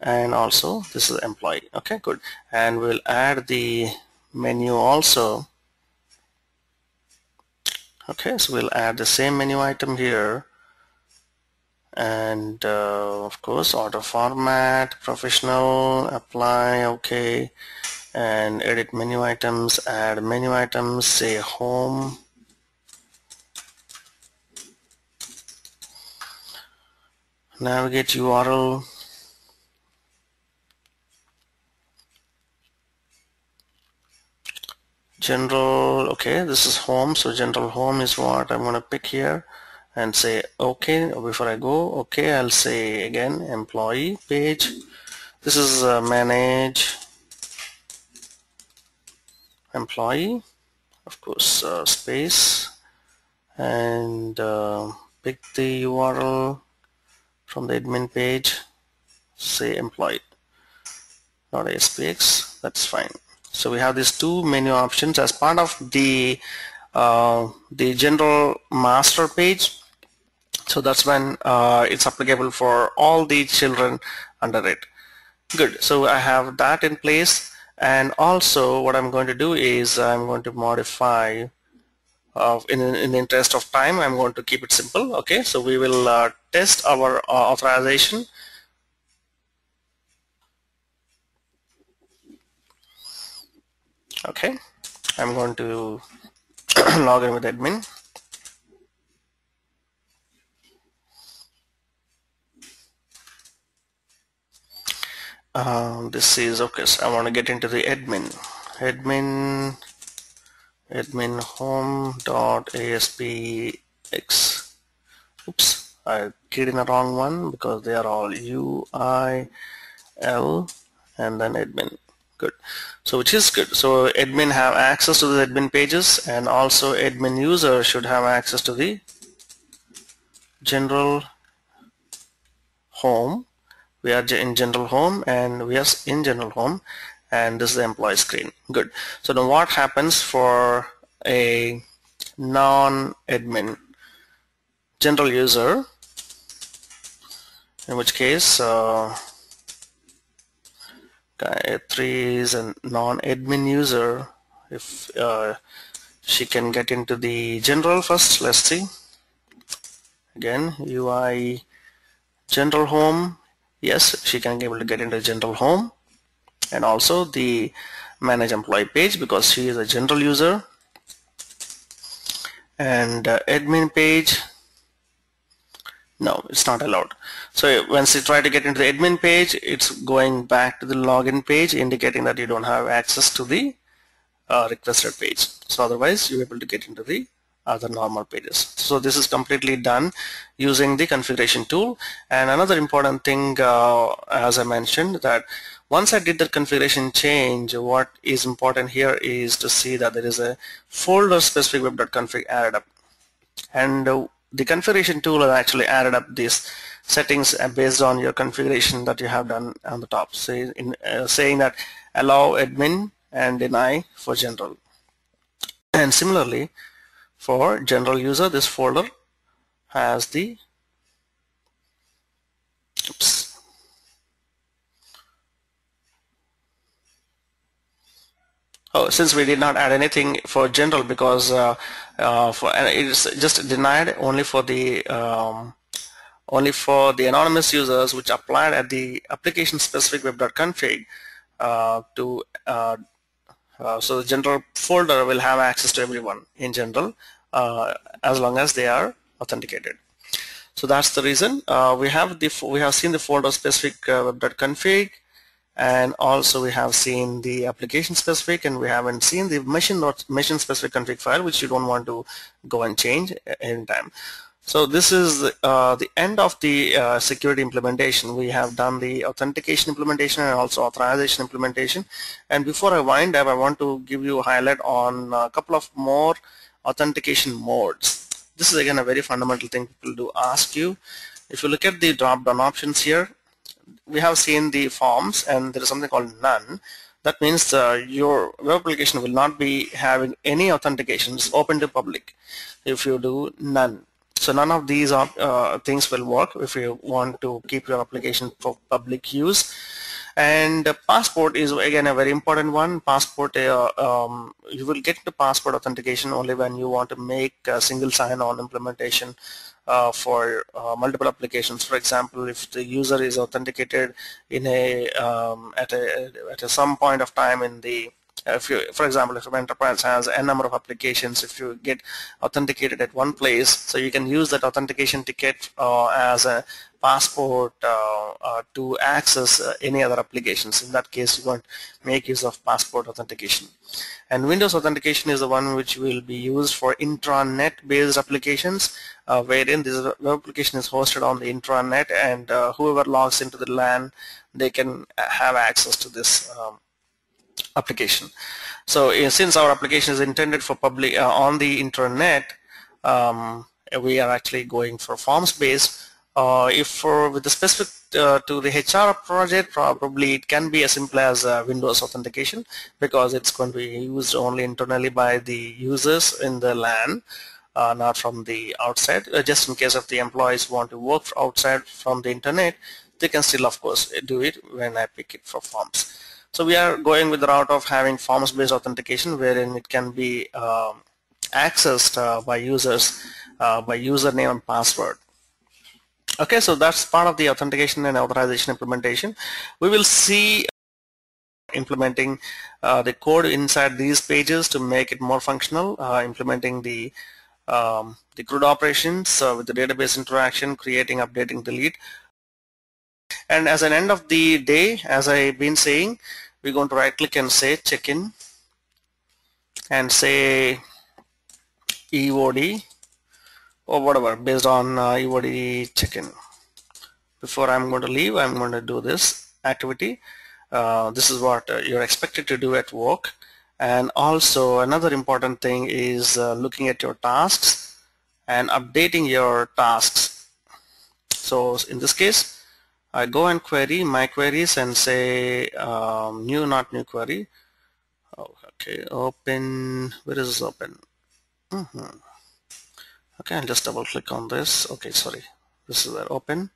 and also this is employee. Okay good. And we'll add the menu also. Okay so we'll add the same menu item here and uh, of course auto format professional apply okay. And edit menu items add menu items say home. Navigate URL. General okay this is home. So general home is what I'm gonna pick here and say okay before I go okay I'll say again employee page. This is uh, manage employee of course uh, space and uh, pick the URL from the admin page say employee not ASPX that's fine. So we have these two menu options as part of the uh, the general master page so that's when uh, it's applicable for all the children under it. Good. So I have that in place. And also what I'm going to do is I'm going to modify uh, in, in the interest of time I'm going to keep it simple. Okay. So we will uh, test our uh, authorization. Okay. I'm going to log in with admin. Uh, this is okay so I want to get into the admin. Admin admin home dot aspx oops I keyed in the wrong one because they are all U I L and then admin. Good. So which is good. So admin have access to the admin pages and also admin user should have access to the general home we are in general home and we are in general home and this is the employee screen. Good. So now what happens for a non-admin? General user in which case uh, guy 3 is a non-admin user. If uh, she can get into the general first let's see. Again UI general home yes she can be able to get into general home and also the manage employee page because she is a general user. And uh, admin page no it's not allowed. So once you try to get into the admin page it's going back to the login page indicating that you don't have access to the uh, requested page. So otherwise you're able to get into the other normal pages. So this is completely done using the configuration tool. And another important thing uh, as I mentioned that once I did the configuration change what is important here is to see that there is a folder specific web.config added up. And uh, the configuration tool has actually added up these settings uh, based on your configuration that you have done on the top so in, uh, saying that allow admin and deny for general. And similarly for general user this folder has the oops, Oh, since we did not add anything for general because uh, uh, for it's just denied only for the um, only for the anonymous users which applied at the application specific web.config uh, to uh, so the general folder will have access to everyone in general uh, as long as they are authenticated. So that's the reason uh, we have the we have seen the folder specific uh, web.config and also we have seen the application specific and we haven't seen the machine machine specific config file which you don't want to go and change anytime. So this is uh, the end of the uh, security implementation. We have done the authentication implementation and also authorization implementation. And before I wind up, I want to give you a highlight on a couple of more authentication modes. This is again a very fundamental thing people do ask you. If you look at the drop-down options here, we have seen the forms and there is something called none. That means uh, your web application will not be having any authentications open to public if you do none so none of these uh, things will work if you want to keep your application for public use. And uh, passport is again a very important one. Passport, uh, um, you will get the passport authentication only when you want to make a single sign-on implementation uh, for uh, multiple applications. For example, if the user is authenticated in a um, at a at a some point of time in the if you, for example, if an enterprise has a number of applications, if you get authenticated at one place, so you can use that authentication ticket uh, as a passport uh, uh, to access uh, any other applications. In that case, you want to make use of passport authentication. And Windows authentication is the one which will be used for intranet-based applications, uh, wherein this application is hosted on the intranet, and uh, whoever logs into the LAN, they can have access to this um, application. So uh, since our application is intended for public uh, on the internet, um, we are actually going for forms based. Uh, if for with the specific uh, to the HR project, probably it can be as simple as uh, Windows authentication because it's going to be used only internally by the users in the LAN, uh, not from the outside. just in case if the employees want to work outside from the internet, they can still, of course, do it when I pick it for forms. So we are going with the route of having forms-based authentication wherein it can be um, accessed uh, by users uh, by username and password. Okay, so that's part of the authentication and authorization implementation. We will see implementing uh, the code inside these pages to make it more functional, uh, implementing the um, the CRUD operations uh, with the database interaction, creating, updating, delete. And as an end of the day, as I've been saying, we're going to right click and say check in and say EOD or whatever based on uh, EOD check-in. Before I'm going to leave, I'm going to do this activity. Uh, this is what uh, you're expected to do at work. And also another important thing is uh, looking at your tasks and updating your tasks. So in this case, I go and query my queries and say um, new, not new query. Oh, okay, open, where is this open? Mm -hmm. Okay, I'll just double click on this. Okay, sorry, this is where open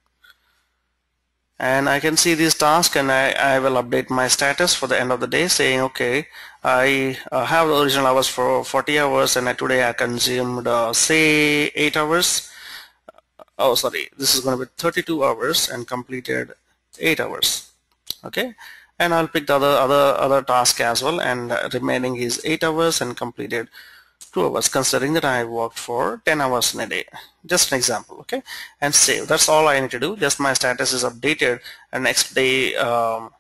and I can see this task and I, I will update my status for the end of the day saying okay I uh, have the original hours for 40 hours and today I consumed uh, say 8 hours oh sorry. This is going to be 32 hours and completed 8 hours. Okay? And I'll pick the other other other task as well and remaining is 8 hours and completed 2 hours considering that I worked for 10 hours in a day. Just an example okay? And save. That's all I need to do. Just my status is updated. And next day um,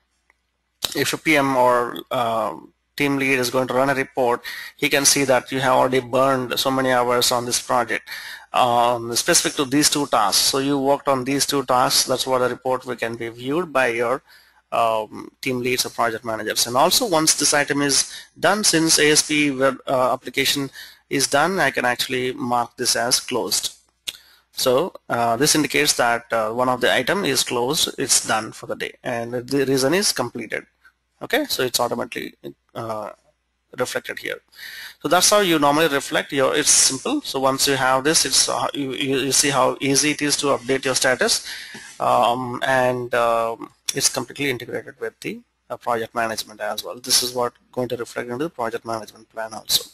if a PM or um, team lead is going to run a report he can see that you have already burned so many hours on this project um, specific to these two tasks so you worked on these two tasks that's what the report we can be viewed by your um, team leads or project managers. And also once this item is done, since ASP web uh, application is done, I can actually mark this as closed. So uh, this indicates that uh, one of the item is closed, it's done for the day, and the reason is completed. Okay, so it's automatically uh, reflected here. So that's how you normally reflect your. It's simple. So once you have this, it's uh, you, you see how easy it is to update your status, um, and um, it's completely integrated with the uh, project management as well. This is what going to reflect into the project management plan also.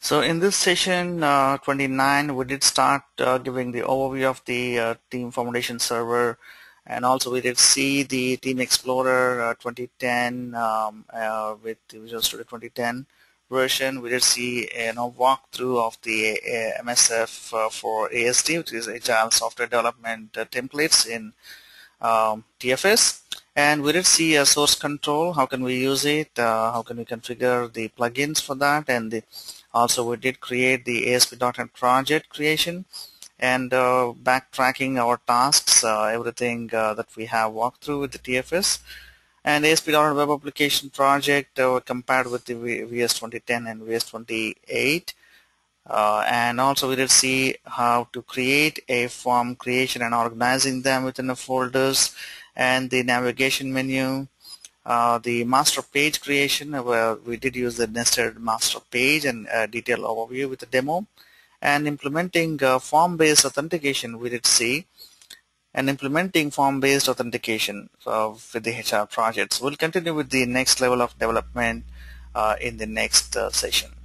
So in this session uh, 29, we did start uh, giving the overview of the uh, Team Foundation server and also we did see the Team Explorer uh, 2010 um, uh, with Visual Studio 2010 version, we did see you know walkthrough of the uh, MSF uh, for ASD, which is Agile Software Development uh, templates in um, TFS. And we did see a source control. How can we use it? Uh, how can we configure the plugins for that? And the, also we did create the ASP.NET project creation and uh, backtracking our tasks, uh, everything that we have walked through with the TFS and ASP.NET Web Application Project uh, compared with the VS 2010 and VS 28 uh, and also we did see how to create a form creation and organizing them within the folders. And the navigation menu uh, the master page creation where we did use the nested master page and detailed overview with the demo and implementing uh, form-based authentication we did see and implementing form-based authentication uh, with the HR projects. We'll continue with the next level of development uh, in the next uh, session.